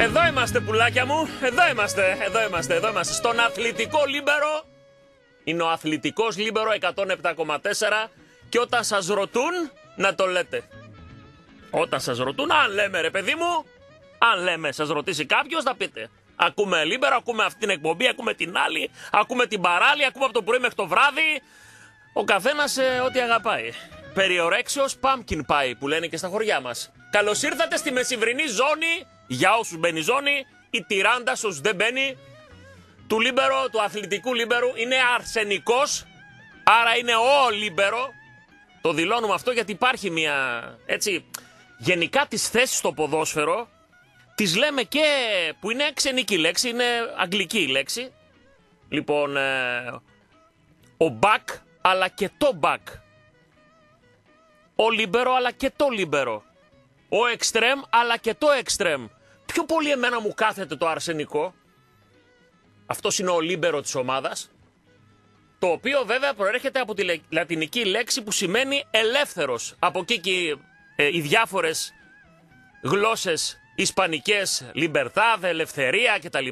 Εδώ είμαστε πουλάκια μου, εδώ είμαστε, εδώ είμαστε, εδώ είμαστε. Στον αθλητικό λίμπερο, είναι ο αθλητικός λίμπερο 107,4 και όταν σας ρωτούν να το λέτε. Όταν σας ρωτούν, αν λέμε ρε παιδί μου, αν λέμε σας ρωτήσει κάποιος θα πείτε. Ακούμε λίμπερο, ακούμε αυτή την εκπομπή, ακούμε την άλλη, ακούμε την παράλη, ακούμε από το πρωί μέχρι το βράδυ. Ο καθένας ε, ό,τι αγαπάει. Περιορέξεως pumpkin pie που λένε και στα χωριά μας. Καλώς ήρθατε στη μεσημβρινή ζώνη, για όσους μπαίνει ζώνη, η τυράντα όσους δεν μπαίνει, του λίμπερο, του αθλητικού λίμπερου, είναι αρσενικός, άρα είναι ο λίμπερο. Το δηλώνουμε αυτό γιατί υπάρχει μια, έτσι, γενικά τις θέσεις στο ποδόσφαιρο, τις λέμε και, που είναι ξενική λέξη, είναι αγγλική λέξη. Λοιπόν, ε, ο back, αλλά και το back. Ο λίμπερο, αλλά και το λίμπερο. Ο εξτρέμ, αλλά και το εξτρέμ. Πιο πολύ εμένα μου κάθεται το αρσενικό. Αυτός είναι ο λίμπερο της ομάδας. Το οποίο βέβαια προέρχεται από τη λατινική λέξη που σημαίνει ελεύθερος. Από εκεί και ε, οι διάφορες γλώσσες ισπανικές, λιμπερθάδε, ελευθερία κτλ.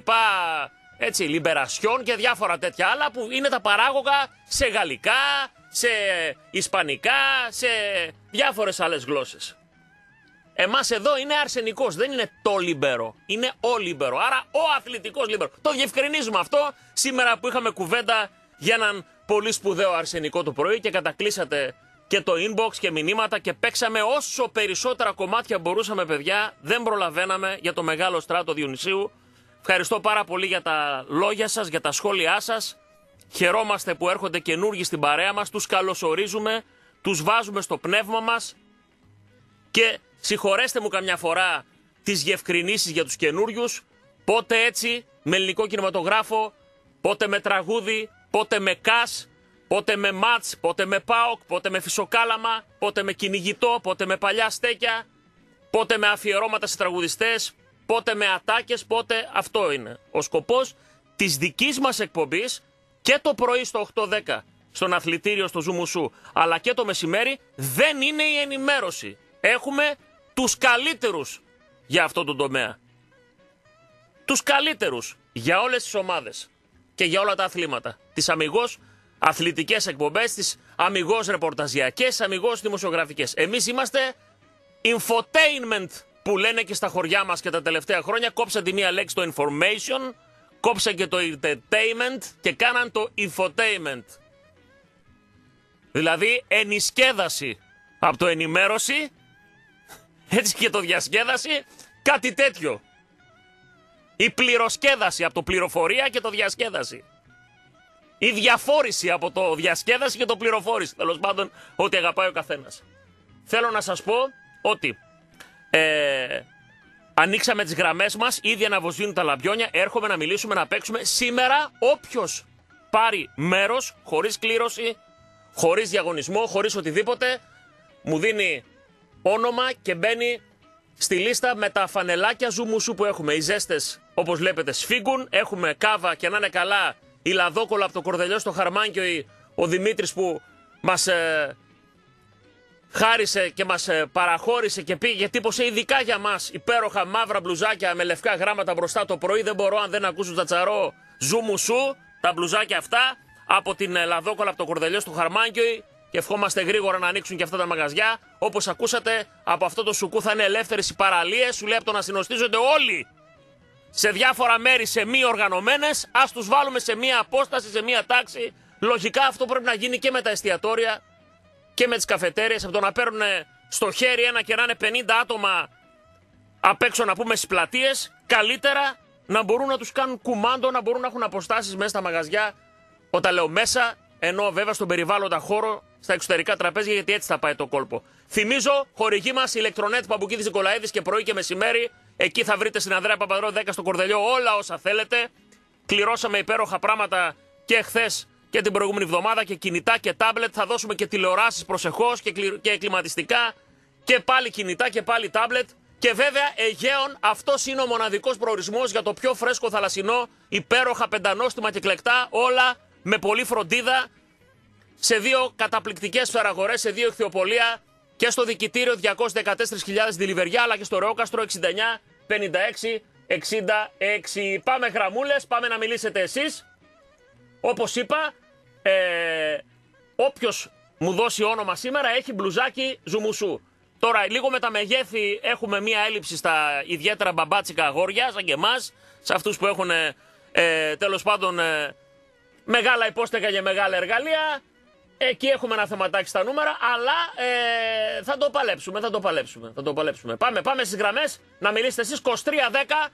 Έτσι, λιμπερασιόν και διάφορα τέτοια άλλα που είναι τα παράγωγα σε γαλλικά, σε ισπανικά, σε διάφορες άλλες γλώσσες. Εμάς εδώ είναι αρσενικός, δεν είναι το λιμπέρο. Είναι ο λιμπέρο. Άρα ο αθλητικός λιμπέρο. Το διευκρινίζουμε αυτό σήμερα που είχαμε κουβέντα για έναν πολύ σπουδαίο αρσενικό το πρωί και κατακλείσατε και το inbox και μηνύματα και παίξαμε όσο περισσότερα κομμάτια μπορούσαμε, παιδιά. Δεν προλαβαίναμε για το μεγάλο στράτο Διονυσίου. Ευχαριστώ πάρα πολύ για τα λόγια σας, για τα σχόλιά σας. Χαιρόμαστε που έρχονται καινούργοι στην παρέα μας. Τους καλωσορίζουμε, τους βάζουμε στο πνεύμα μας και Συγχωρέστε μου καμιά φορά τις διευκρινήσεις για τους καινούριους, πότε έτσι με ελληνικό κινηματογράφο, πότε με τραγούδι, πότε με κας, πότε με μάτς, πότε με πάοκ, πότε με φυσοκάλαμα, πότε με κυνηγητό, πότε με παλιά στέκια, πότε με αφιερώματα σε τραγουδιστές, πότε με ατάκες, πότε αυτό είναι. Ο σκοπός της δικής μας εκπομπής και το πρωί στο 8-10 στον αθλητήριο στο Ζουμουσού, αλλά και το μεσημέρι δεν είναι η ενημέρωση. Έχουμε τους καλύτερους για αυτό το τομέα. Τους καλύτερους για όλες τις ομάδες και για όλα τα αθλήματα. Τις αμυγός αθλητικές εκπομπές, τις αμυγός ρεπορταζιακές, αμυγός δημοσιογραφικές. Εμείς είμαστε infotainment που λένε και στα χωριά μας και τα τελευταία χρόνια. Κόψαν τη μία λέξη το information, κόψαν και το entertainment και κάναν το infotainment. Δηλαδή ενισκέδαση από το ενημέρωση έτσι και το διασκέδαση, κάτι τέτοιο. Η πληροσκέδαση από το πληροφορία και το διασκέδαση. Η διαφόρηση από το διασκέδαση και το πληροφόρηση. Τέλος πάντων, ό,τι αγαπάει ο καθένας. Θέλω να σας πω ότι ε, ανοίξαμε τις γραμμές μας, ήδη αναβοσβήνουν τα λαμπιόνια. Έρχομαι να μιλήσουμε, να παίξουμε. Σήμερα, όποιος πάρει μέρος, χωρίς κλήρωση, χωρίς διαγωνισμό, χωρίς οτιδήποτε, μου δίνει όνομα και μπαίνει στη λίστα με τα φανελάκια ζουμουσού που έχουμε. Οι ζέστες, όπως βλέπετε, σφίγγουν. Έχουμε κάβα και να είναι καλά η λαδόκολα από το κορδελιό στο χαρμάνκιο, ο Δημήτρης που μας ε, χάρισε και μας ε, παραχώρησε και πήγε, τύπωσε ειδικά για μας υπέροχα μαύρα μπλουζάκια με λευκά γράμματα μπροστά το πρωί. Δεν μπορώ αν δεν ακούσω τα τσαρό ζουμουσού, τα μπλουζάκια αυτά από την ε, λαδόκολα από το κορδελιό στο χαρμάνκιο και ευχόμαστε γρήγορα να ανοίξουν και αυτά τα μαγαζιά. Όπως ακούσατε, από αυτό το σουκού θα είναι ελεύθερες οι παραλίες. Σου λέει από το να συνοστίζονται όλοι σε διάφορα μέρη, σε μη οργανωμένες. Α τους βάλουμε σε μία απόσταση, σε μία τάξη. Λογικά αυτό πρέπει να γίνει και με τα εστιατόρια και με τις καφετέρειες. Από το να παίρνουν στο χέρι ένα και να είναι 50 άτομα απ' έξω να πούμε στις πλατείες, καλύτερα να μπορούν να τους κάνουν κουμάντο, να μπορούν να έχουν αποστάσεις μέσα στα μαγαζιά. Όταν λέω μέσα, ενώ βέβαια στον περιβάλλοντα χώρο στα εξωτερικά τραπέζια, γιατί έτσι θα πάει το κόλπο. Θυμίζω, χορηγή μας ηλεκτρονέτ Παμπουκίδη Νικολαίδης και πρωί και μεσημέρι. Εκεί θα βρείτε στην Ανδρέα Παπαδρό 10 στο κορδελιό όλα όσα θέλετε. Κληρώσαμε υπέροχα πράγματα και χθες και την προηγούμενη εβδομάδα και κινητά και τάμπλετ. Θα δώσουμε και τηλεοράσεις προσεχώς και, και κλιματιστικά και πάλι κινητά και πάλι τάμπλετ. Και βέβαια Αιγαίων, αυτός είναι ο μοναδικός προορισμός για το πιο φρέσκο θαλασσινό, υπέροχα πεντανόστιμα και κλεκτά, όλα με πολύ φροντίδα σε δύο καταπληκτικές φεραγορές, σε δύο ηχθειοπολία και στο δικητήριο 214.000 δηληβεριά, αλλά και στο Ρεόκαστρο 69 56 66. Πάμε γραμμούλες, πάμε να μιλήσετε εσείς. Όπως είπα, ε, όποιος μου δώσει όνομα σήμερα έχει μπλουζάκι ζουμουσού. Τώρα, λίγο με τα μεγέθη έχουμε μία έλλειψη στα ιδιαίτερα μπαμπάτσικα αγόρια, σαν και εμάς, σε αυτούς που έχουν ε, τέλος πάντων ε, μεγάλα υπόστεγα για μεγάλα εργαλεία. Εκεί έχουμε ένα θεματάκι στα νούμερα, αλλά ε, θα το παλέψουμε, θα το παλέψουμε, θα το παλέψουμε. Πάμε, πάμε στις γραμμές, να μιλήσετε εσείς 2310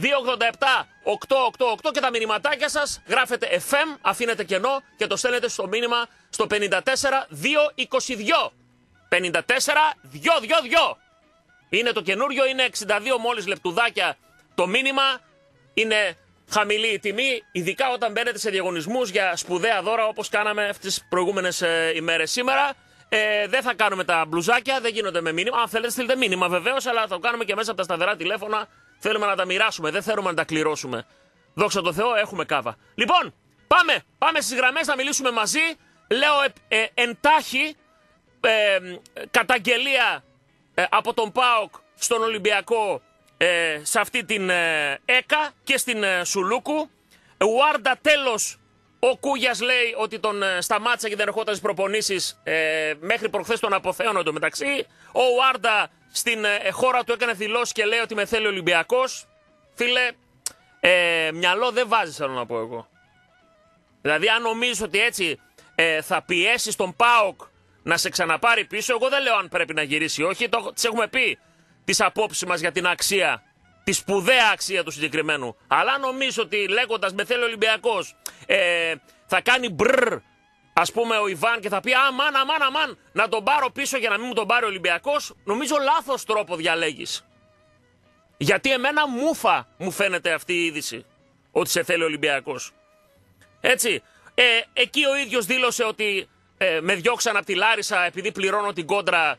287 888 και τα μηνυματάκια σας γράφετε FM, αφήνετε κενό και το στέλνετε στο μήνυμα στο 54 222. 54 222. Είναι το καινούριο, είναι 62 μόλις λεπτουδάκια το μήνυμα. Είναι χαμηλή η τιμή, ειδικά όταν μπαίνετε σε διαγωνισμούς για σπουδαία δώρα όπως κάναμε αυτές τις προηγούμενες ε, ημέρες σήμερα. Ε, δεν θα κάνουμε τα μπλουζάκια, δεν γίνονται με μήνυμα. Αν θέλετε, στείλτε μήνυμα βεβαίως, αλλά θα το κάνουμε και μέσα από τα σταθερά τηλέφωνα. Θέλουμε να τα μοιράσουμε, δεν θέλουμε να τα κληρώσουμε. Δόξα τω Θεώ, έχουμε κάβα. Λοιπόν, πάμε, πάμε στις γραμμές να μιλήσουμε μαζί. Λέω ε, ε, εντάχει ε, καταγγελία ε, από τον ΠΑΟΚ στον Ολυμπιακό ε, σε αυτή την ε, ΕΚΑ και στην ε, Σουλούκου. Ουάρντα τέλος ο Κούγιας λέει ότι τον σταμάτησε και δεν ερχόταν στις προπονήσεις μέχρι προχθές τον αποθέωνο μεταξύ. Ο Ουάρντα στην χώρα του έκανε δηλώσεις και λέει ότι με θέλει ο Ολυμπιακός. Φίλε, ε, μυαλό δεν βάζεις, θέλω να πω εγώ. Δηλαδή, αν νομίζεις ότι έτσι θα πιέσεις τον Πάοκ να σε ξαναπάρει πίσω, εγώ δεν λέω αν πρέπει να γυρίσει ή όχι. Το έχουμε πει τις απόψεις μας για την αξία, τη σπουδαία αξία του συγκεκριμένου. Αλλά νομίζω ότι λέγοντας με θέλει ο Ολυμπιακός ε, θα κάνει μπρρ ας πούμε ο Ιβάν και θα πει αμάν, αμάν, αμάν, να τον πάρω πίσω για να μην μου τον πάρει ο Ολυμπιακός, νομίζω λάθος τρόπο διαλέγεις. Γιατί εμένα μούφα μου φαίνεται αυτή η είδηση ότι σε θέλει ο Ολυμπιακός. Έτσι, ε, εκεί ο ίδιος δήλωσε ότι ε, με διώξαν από τη Λάρισα επειδή πληρώνω την κόντρα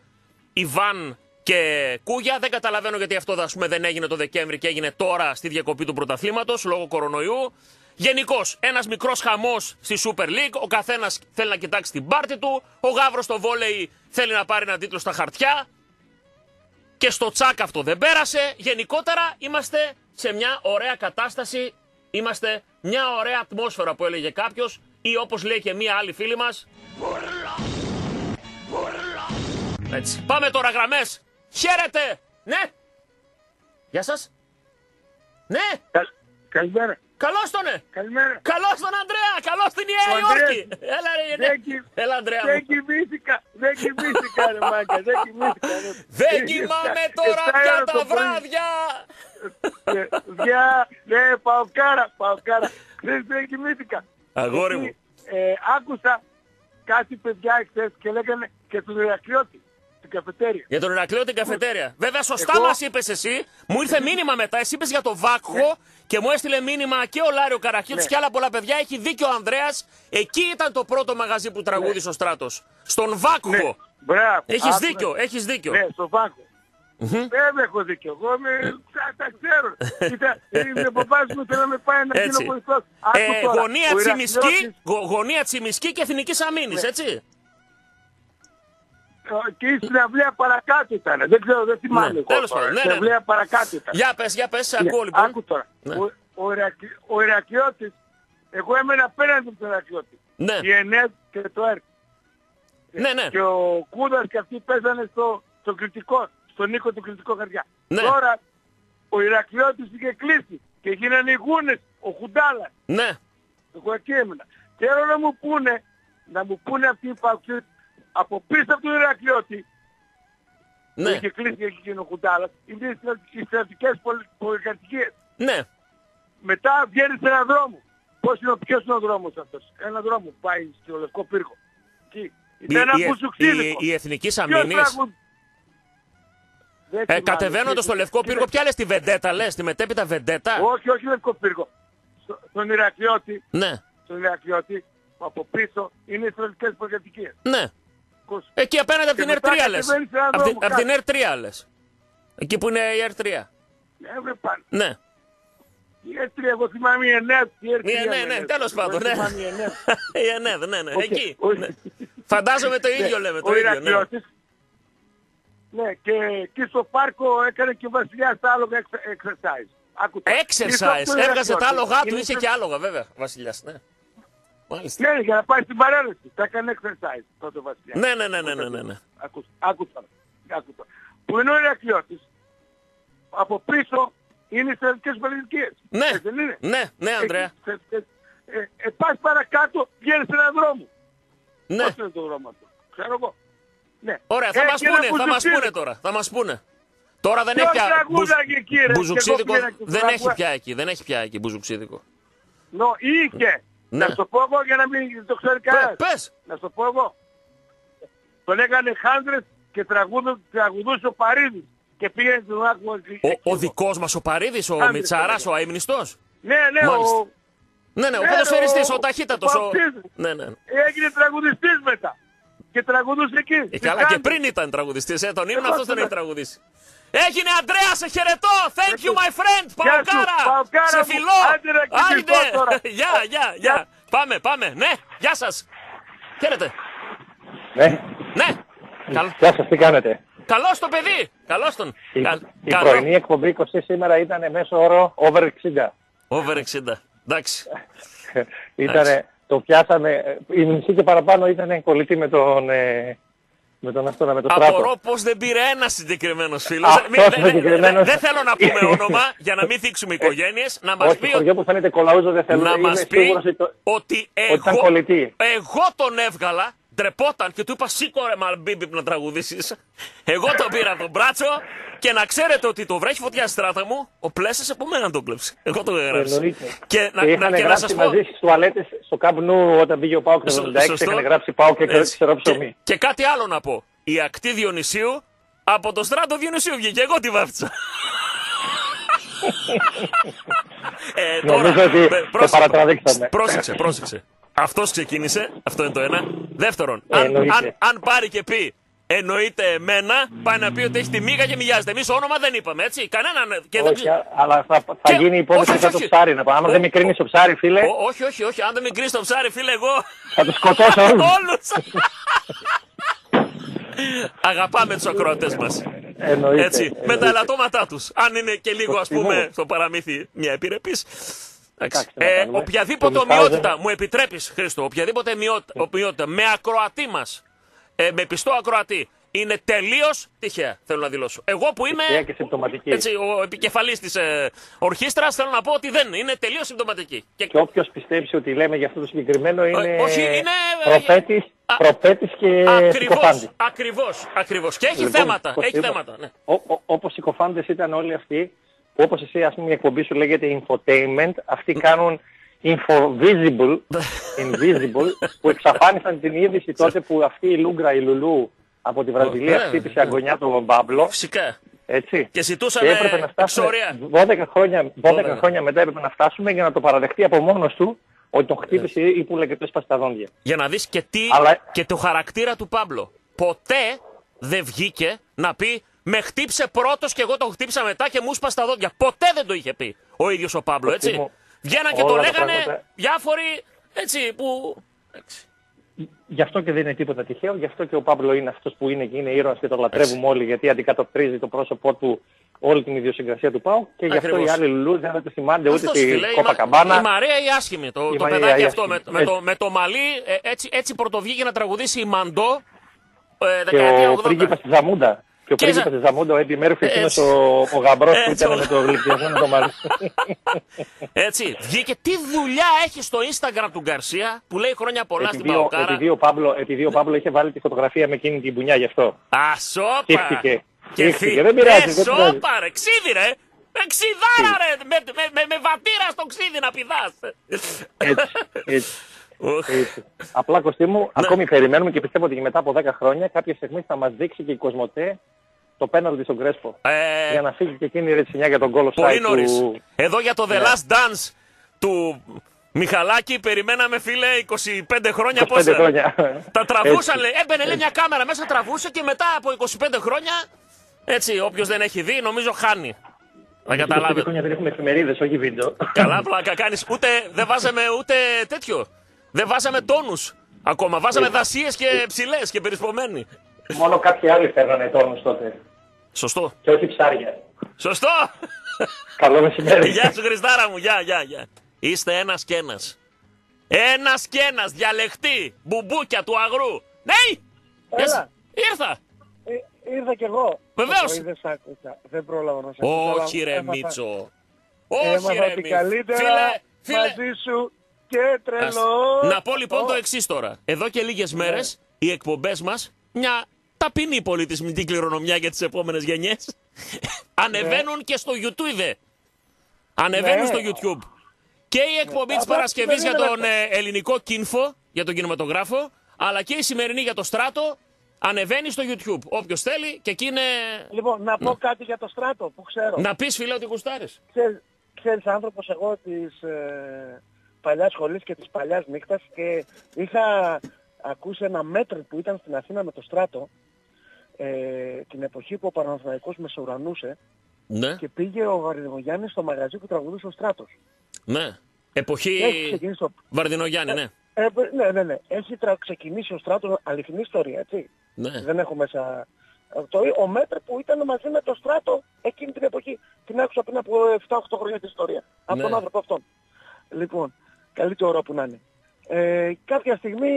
Ιβάν και Κούγια. Δεν καταλαβαίνω γιατί αυτό ας πούμε, δεν έγινε το Δεκέμβρη και έγινε τώρα στη διακοπή του πρωταθλήματος λόγω κορονοϊού. Γενικώς, ένας μικρός χαμός στη Super League. Ο καθένας θέλει να κοιτάξει την πάρτη του. Ο Γαύρος στο βόλεϊ θέλει να πάρει ένα τίτλο στα χαρτιά. Και στο τσάκ αυτό δεν πέρασε. Γενικότερα είμαστε σε μια ωραία κατάσταση. Είμαστε μια ωραία ατμόσφαιρα που έλεγε κάποιος. Ή όπως λέει και μια άλλη φίλη μας. Έτσι. Πάμε τώρα γραμμές. Χαίρετε! Ναι! Γεια σας! Ναι! Καλημέρα. Καλώς τον! Ναι. Καλημέρα. Καλώς τον Αντρέα! Καλώς την Νέα Υόρκη! Έλα ρε, ναι. Έλα Αντρέα Δεν κοιμήθηκα, δεν κοιμήθηκα ρε μάκα, δεν κοιμήθηκα. Δεν κοιμάμαι τώρα πια τα βράδια! Δια, ναι, παοκάρα, παοκάρα. Δεν, δεν κοιμήθηκα. Αγόρι μου. Ε, άκουσα κάτι παιδιά εχθές και λέγανε και τον Ηρακλειώτη την καφετέρια. Για τον Ηρακλείο την καφετέρια. Βέβαια, σωστά Εγώ... μας είπες εσύ. Μου ήρθε μήνυμα μετά. Εσύ είπε για το Βάκχο ναι. και μου έστειλε μήνυμα και ο Λάριο Καραχίτη ναι. και άλλα πολλά παιδιά. Έχει δίκιο ο Ανδρέας. Εκεί ήταν το πρώτο μαγαζί που τραγούδισε ναι. ο στράτος. Στον Βάκχο. Ναι. Έχεις δίκιο, έχεις δίκιο. Ναι, στο Βάκχο. Mm-hmm. Δεν έχω δίκιο. Εγώ με... τα ξέρω. Κοίτα, ο παπάς μου θέλει να με πάει να γίνω βοηθός. Ε, γωνία, τσιμισκή, γωνία Τσιμισκή και Εθνικής Αμήνης, ναι. έτσι και η συναυλία παρακάτω ήταν. Δεν ξέρω, δεν θυμάμαι. Ναι, τέλος πάντων. Ναι, ναι, ναι. παρακάτω ήταν. Για πες, για πες, σε ακούω ναι, λοιπόν. Άκου τώρα. Ναι. Ο, ο, ο Ηρακλειώτης, εγώ έμενα απέναντι από τον Ηρακλειώτη. Ναι. Η ΕΝΕΔ και το ΕΡΚ. Ναι, ναι. Και ο Κούδας και αυτοί παίζανε στο, στο κριτικό, στον Νίκο του κριτικό χαρτιά. Ναι. Τώρα ο Ηρακλειώτης είχε κλείσει και γίνανε οι γούνες, ο Χουντάλας. Ναι. Εγώ εκεί έμεινα. Θέλω να μου πούνε, να μου πούνε αυτοί οι από πίσω από τον Ηρακλειώτη ναι. που είχε κλείσει και εκείνο ο Κουτάλας είναι οι στρατικές πολυκατοικίες. Ναι. Μετά βγαίνει σε έναν δρόμο. Πώς είναι, ποιος είναι ο δρόμος αυτός; Ένα δρόμο που πάει στο Λευκό Πύργο. Εκεί. Είναι ένα η, η, η Εθνική Αμήνης... Ε, κατεβαίνοντας στο Λευκό Πύργο, ποια λες τη Βεντέτα, λες, τη μετέπειτα Βεντέτα; Όχι, όχι Λευκό Πύργο. Στο, στον Ηρακλειώτη, ναι. στον Ηρακλειώτη, από πίσω είναι οι στρατικές πολυκατοικίες. Ναι. Εκεί απέναντι από την R3 λες. Από την R3 λες. Εκεί που είναι η R3. Ναι, ναι. Η R3, εγώ θυμάμαι η ΕΝΕΔ. Ναι, ναι, ναι, τέλος πάντων. Ναι. Η ΕΝΕΔ, ναι, ναι, εκεί. Ναι. Φαντάζομαι το ίδιο λέμε, το ίδιο, ναι. Ναι, και εκεί στο πάρκο έκανε και ο Βασιλιάς τα άλογα exercise. άκουτα. Exercise. Έβγαζε τα άλογα του, είχε και άλογα βέβαια. Βασιλιάς, ναι. Μάλιστα. Ναι, για να πάει στην παρέλαση. Θα έκανε exercise τότε ο Βασιλιάς. Ναι, ναι, ναι, ναι, ναι, ναι. ναι. Άκουσα. Άκουσα. Που είναι ο Ηρακλειώτης. Από πίσω είναι οι στρατικές πολιτικές. Ναι, ναι, ναι, Ανδρέα. Ε, ε, ε, ε, πας παρακάτω, βγαίνεις έναν δρόμο. Ναι. Πώς είναι το δρόμο αυτό; Ξέρω εγώ. Ναι. Ωραία, θα Ε, μας και πούνε, ένα θα μας μπουζουξίδικο. πούνε τώρα. Θα μας πούνε. Τώρα δεν Ποιο έχει πια. τραγούδαγε εκεί, ρε, Μπουζουξίδικο και εγώ πήγαινα και δεν τραγούδα- έχει πια εκεί. Δεν έχει πια εκεί μπουζουξίδικο. Νο, είχε. Ναι. Να σου το πω εγώ για να μην το ξέρει Πε, κανένας. πες. Να σου το πω εγώ. Τον έκανε χάντρες και τραγούδου, τραγουδούσε ο Παρίδης. Και πήγαινε στον άκουγα. Ο, ο δικός μας ο Παρίδης, ο Άντρες, Μιτσαράς, άντρες. ο αειμνηστός. Ναι, ναι, Μάλιστα. ο... Ναι, ναι, ο Ναι, ποδοσφαιριστής, ο- ο ταχύτατος. ο Ο... Παπτίδης. Ναι, ναι. έγινε τραγουδιστής μετά. Και τραγουδούσε εκεί. Ε, στις καλά, και χάντρες. πριν ήταν τραγουδιστής, ε, τον ήμουν, Εγώ αυτός δεν ναι. έχει τραγουδήσει. Έγινε Αντρέα, σε χαιρετώ! Thank you my friend! Γεια σου, Παοκάρα! Παοκάρα Σε μου. φιλώ! Άντε να κοιμηθώ τώρα. Γεια, γεια, γεια! Πάμε, πάμε! Ναι, γεια σας! Χαίρετε! Ναι. Ναι! Καλ... Γεια σας, τι κάνετε; Καλώς το παιδί! Καλώς τον! Η, Καλ- η καλό. πρωινή εκπομπή 20 σήμερα ήταν μέσω όρο over 60. Over 60. Εντάξει. Ήτανε, το πιάσαμε, η μισή και παραπάνω ήταν κολλητή με τον, ε, με τον αυτόν, με τον στράτο. Απορώ πώ δεν πήρε ένα συγκεκριμένος φίλος. Αυτός Δεν συγκεκριμένος. θέλω να πούμε όνομα για να μην θίξουμε οικογένειες. Να μας Όχι, πει, χωριό που φαίνεται κολαούζο δεν θέλω να είμαι μας πει σίγουρος ότι το- ότι ήταν εγώ, κολλητή. εγώ τον έβγαλα, ντρεπόταν και του είπα σήκω ρε Μαλμπίμπι να τραγουδήσεις. Εγώ τον πήρα από τον μπράτσο και να ξέρετε ότι το βρέχει φωτιά στη στράτα μου, ο Πλέσσες από μένα τον κλέψε. Εγώ το έγραψα. Εννοείται. Και, να, Και να, είχαν και να γράψει σας πω, μαζί στις τουαλέτες στο Καμπνού όταν πήγε ο Πάοκ το Σω- 76 σωστό. είχαν γράψει Πάοκ και Έτσι. ξερό ψωμί. Και, και κάτι άλλο να πω. Η ακτή Διονυσίου από το στράτο Διονυσίου βγήκε. Εγώ τη βάφτισα. ε, Νομίζω ότι ε, το πρόσεξε, παρατραβήξαμε. Πρόσεξε, πρόσεξε. Αυτός ξεκίνησε, αυτό είναι το ένα. Δεύτερον, Ε, αν, εννοείται. αν, αν πάρει και πει εννοείται εμένα, πάει να πει ότι έχει τη μίγα και μοιάζεται. Εμείς όνομα δεν είπαμε, έτσι. Κανέναν. Και δεν Όχι, ξε- α- αλλά θα, θα Και- γίνει υπόθεση όχι, σαν το όχι. ψάρι. Να πω. Άμα Ο- δεν με κρίνεις το ψάρι, φίλε, Ο- όχι, όχι, όχι. Αν δεν με κρίνεις το ψάρι, φίλε, εγώ. θα τους σκοτώσω όλους. Όλους. Αγαπάμε τους ακροατές μας. Εννοείται. Έτσι, με εννοείται. τα ελαττώματά τους. Αν είναι και λίγο, ας πούμε, θυμό. στο παραμύθι μια επιρρεπής. Εντάξει. Εντάξει, να Ε, κάνουμε. οποιαδήποτε Το Μιχάουζεν- ομοιότητα, μου επιτρέπεις, Χρήστο, οποιαδήποτε ομοιότητα, ομοιότητα με ακροατή μας, ε, με πιστό ακροατή, είναι τελείως τυχαία, θέλω να δηλώσω. Εγώ που είμαι Τυχαία και συμπτωματική. έτσι, ο επικεφαλής της ε, ορχήστρας, θέλω να πω ότι δεν είναι, είναι τελείως συμπτωματική. Και Και όποιος πιστέψει ότι λέμε για αυτό το συγκεκριμένο είναι, όχι, είναι, ε, προφέτης, α- προφέτης και Ακριβώς, συκοφάντης. ακριβώς, ακριβώς. Και έχει Λοιπόν, θέματα, έχει Κωστή μου, θέματα. Ναι. ο- ο- όπως οι συκοφάντες ήταν όλοι αυτοί, που όπως εσύ ας πούμε η εκπομπή σου λέγεται infotainment, αυτοί κάνουν infovisible, invisible, που εξαφάνισαν την είδηση τότε που αυτή η Λούγκρα, η Λουλού, από τη Βραζιλία ναι, χτύπησε ναι. αγωνιά τον Μπάμπλο, Φυσικά. έτσι. Και ζητούσαν Και έπρεπε να φτάσουμε εξορία. 12 χρόνια, 12 12. χρόνια μετά έπρεπε να φτάσουμε για να το παραδεχτεί από μόνος του ότι τον χτύπησε η πουλα και το έσπασε τα δόντια. Για να δεις και τι Αλλά- και το χαρακτήρα του Πάμπλο. Ποτέ δεν βγήκε να πει με χτύπησε πρώτος και εγώ τον χτύπησα μετά και μου σπάσε τα δόντια. Ποτέ δεν το είχε πει ο ίδιος ο Πάμπλο, Κωστή έτσι. μου, Βγαίναν και το όλα τα λέγανε πράγματα- διάφοροι, έτσι, που... έτσι. Γι' αυτό και δεν είναι τίποτα τυχαίο, γι' αυτό και ο Παύλο είναι αυτός που είναι και είναι ήρωας και τον λατρεύουμε όλοι γιατί αντικατοπτρίζει το πρόσωπό του όλη την ιδιοσυγκρασία του ΠΑΟ και γι' αυτό Ακριβώς. οι άλλοι λουλού δεν το θυμάται ούτε Αυτός, τη φίλε, η Κόπα Μα- Καμπάνα. Η Μαρία η άσχημη, το, Η το Μαρία παιδάκι η αυτό άσχημη. με, με, το, με το μαλλί, ε, έτσι, έτσι πρωτοβγήκε να τραγουδήσει η Μαντό ε, Και δεκαετία ο 80. πρίγκιπας της Ζαμούντα. Και ο Και πρίγκιπας ζα- της Ζαμούντα, ο Έντι Μέρφυ, εκείνος Έτσι. ο, ο γαμπρός που Έτσι, ήταν ο- με το γλυπτιασμένο το μαλλί. Έτσι, βγήκε τι δουλειά έχει στο Instagram του Γκαρσία που λέει χρόνια πολλά στην επειδή, ο, Παοκάρα. επειδή, ο Παύλο, επειδή ο Παύλο είχε βάλει τη φωτογραφία με εκείνη την πουνιά γι' αυτό. Α, σόπα! Χύχτηκε. Και Χύχτηκε. φύ- Δεν πειράζει, Ε, δεν πειράζει. σόπα ρε, ξύδι ρε! Με ξυδάρα ρε! Με, με, με, με βατήρα στο ξύδι να πηδάς! Έτσι, έτσι. Οχ. Έτσι. Απλά Κωστή μου, Ναι. ακόμη περιμένουμε και πιστεύω ότι και μετά από 10 χρόνια κάποια στιγμή θα μας δείξει και η Κοσμοτέ το πέναλτι στον Κρέσπο. Ε, Για να φύγει και εκείνη η ρετσινιά για τον goal πολύ offside νωρίς. του... Εδώ για το The Ναι. Last Dance του Μιχαλάκη περιμέναμε φίλε 25 χρόνια 25 πόσα. χρόνια. Τα τραβούσαν, Έτσι. λέει, έμπαινε λέει, μια κάμερα μέσα, τραβούσε και μετά από 25 χρόνια, έτσι, όποιος δεν έχει δει, νομίζω χάνει. Θα 25 καταλάβετε. χρόνια δεν έχουμε εφημερίδες, όχι βίντεο. Καλά πλάκα κάνεις. Ούτε, δεν βάζαμε ούτε τέτοιο. Δεν βάζαμε τόνους. Ακόμα βάζαμε δασίες και ψηλές και περισπομένοι. Μόνο κάποιοι άλλοι φέρνανε τόνους τότε. Σωστό. Και όχι ψάρια. Σωστό. Καλό μεσημέρι. Γεια σου Χριστάρα μου, γεια, γεια, γεια. Είστε ένας και ένας. Ένας και ένας, διαλεχτή, μπουμπούκια του αγρού. Ναι! Έλα. Ήρθα. Ε, ήρθα κι εγώ. Βεβαίως. Το πρωί Δεν σ' άκουσα. Δεν πρόλαβα να σ' ακούσω. Όχι αλλά ρε έμαθα- Μίτσο. Όχι Έμαθα ρε ότι Μίτσο. καλύτερα Φίλε, φίλε. μαζί σου και Ας- τρελό. Να πω λοιπόν το εξής τώρα. Εδώ και λίγες μέρες οι εκπομπές μας, μια ταπεινή πολιτισμική κληρονομιά για τις επόμενες γενιές, ανεβαίνουν και στο YouTube. Ανεβαίνουν Ναι. στο YouTube. Και η εκπομπή της Αυτό Παρασκευής δεν για είναι τον ε, ελληνικό κίνφο, για τον κινηματογράφο, αλλά και η σημερινή για το στράτο, ανεβαίνει στο YouTube. Όποιος θέλει και εκεί είναι... Λοιπόν, να πω κάτι για το στράτο που ξέρω. Να πεις φίλε ότι γουστάρεις. Ξέρεις, ξέρεις άνθρωπος εγώ της ε, παλιάς σχολής και της παλιάς νύχτας και είχα ακούσει ένα μέτρο που ήταν στην Αθήνα με το στράτο ε, την εποχή που ο Παναθηναϊκός μεσουρανούσε Ναι, και πήγε ο Βαρδινογιάννης στο μαγαζί που τραγουδούσε ο στράτος. ναι. Εποχή Έχει ξεκινήσει το... Βαρδινογιάννη, ναι. Ε, ναι, ναι, ναι. Έχει τρα... ξεκινήσει ο στράτος, αληθινή ιστορία, έτσι. ναι. Δεν έχω μέσα... ε, Το, ο Μέτρ που ήταν μαζί με το στράτο εκείνη την εποχή. Την άκουσα πριν από 7-8 χρόνια την ιστορία. Από Ναι. τον άνθρωπο αυτόν. Λοιπόν, καλή το ώρα που να είναι. Ε, κάποια στιγμή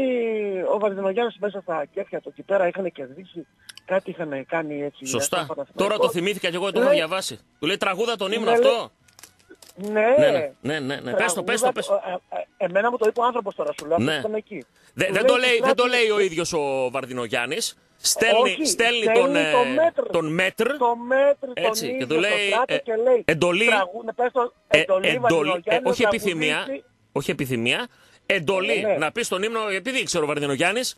ο Βαρδινογιάννης μέσα στα κέφια του εκεί πέρα είχαν κερδίσει. Κάτι είχαν κάνει έτσι. Σωστά. ένα Παναθηναϊκό. Τώρα το θυμήθηκα και εγώ το έχω Ναι. διαβάσει. Του λέει τραγούδα τον ύμνο Ναι, αυτό. Ναι, Ναι, ναι, ναι, ναι, ναι. Πες το, πες το, Τραγούδα, πες. ε, ε, Εμένα μου το είπε ο άνθρωπος τώρα σου λέω. Ναι. αυτός ήταν εκεί. Δε- Του δεν, το του λέει, δεν το στράτου- λέει ο ίδιος ο Βαρδινογιάννης. Στέλνει, Όχι, στέλνει στέλνει τον, ε, το μέτρ. τον μέτρ. Το μέτρ Έτσι, τον και ίδιο του λέει, στο στράτο ε, και λέει εντολή- τραγού- ναι, πες το, ε, εντολή, εντολή, Βαρδινογιάννη, ε, όχι να επιθυμία, τραγουδήσει. Όχι επιθυμία, εντολή Ναι, ναι. να πεις στον ύμνο, επειδή ήξερε ο Βαρδινογιάννης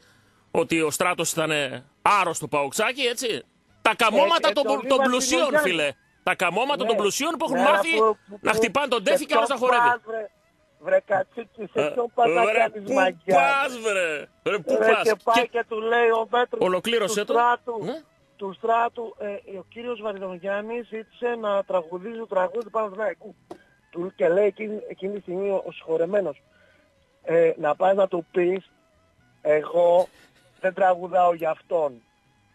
ότι ο στράτος ήταν ε, άρρωστο παουξάκι, έτσι. Τα καμώματα Ε, των, εντολή των πλουσίων, Βαρδινογιάννη. φίλε. Τα καμώματα Ναι. των πλουσίων που έχουν Ναι, μάθει που- που- να χτυπάνε τον τέφι και σε άλλος να ποιον χορεύει. πας, βρε, Βρε κατσίκι, σε ποιον πας να Βρε, κάνεις πού μαγιά. πας, βρε. Βρε, πού Ρε, πας. και πάει Και- και του λέει ο Πέτρος Ολοκλήρωσε του το. στράτου, Ναι. του στράτου ε, ο κύριος Βαρδινογιάννης ζήτησε να τραγουδίζει το τραγούδι του Παναθηναϊκού. Του και λέει εκείνη, εκείνη τη στιγμή ο, ο συγχωρεμένος ε, να πας να του πεις εγώ δεν τραγουδάω για αυτόν.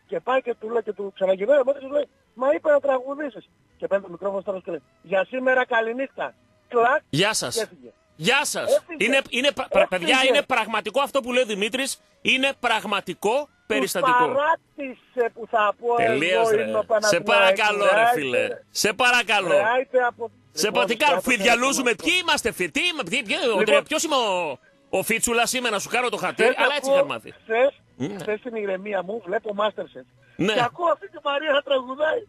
Και πάει και του λέει και του ξαναγυρνάει οπότε του λέει μα είπε να τραγουδήσεις. Και παίρνει το μικρόφωνο στο τέλος και λέει για σήμερα καληνύχτα. Κλακ Γεια και σας. έφυγε. Γεια σας. Έφυγε. Είναι, είναι, πρα- Έφυγε. παιδιά, είναι πραγματικό αυτό που λέει ο Δημήτρης. Είναι πραγματικό περιστατικό. Τους παράτησε που θα πω Τελείως, εγώ ρε. είμαι ο Σε Παναθηναϊκός. παρακαλώ, ρε Άιτε, φίλε. Σε παρακαλώ. ρε, άιτε από... Σε Λοιπόν, τι κάνουμε, κάτω, φιδιαλούζουμε. κάτω, Ποιοι είμαστε, φι, τι είμαι, ποιοι, ποιοι, ο- Λοιπόν. ποιος είμαι ο, ο Φίτσουλα είμαι να σου κάνω το χατήρι, Χθες αλλά έτσι ακούω- είχα μάθει. Χθες, Ναι. χθες στην ηρεμία μου βλέπω Masterchef. Ναι. Και ακούω αυτή τη Μαρία να τραγουδάει.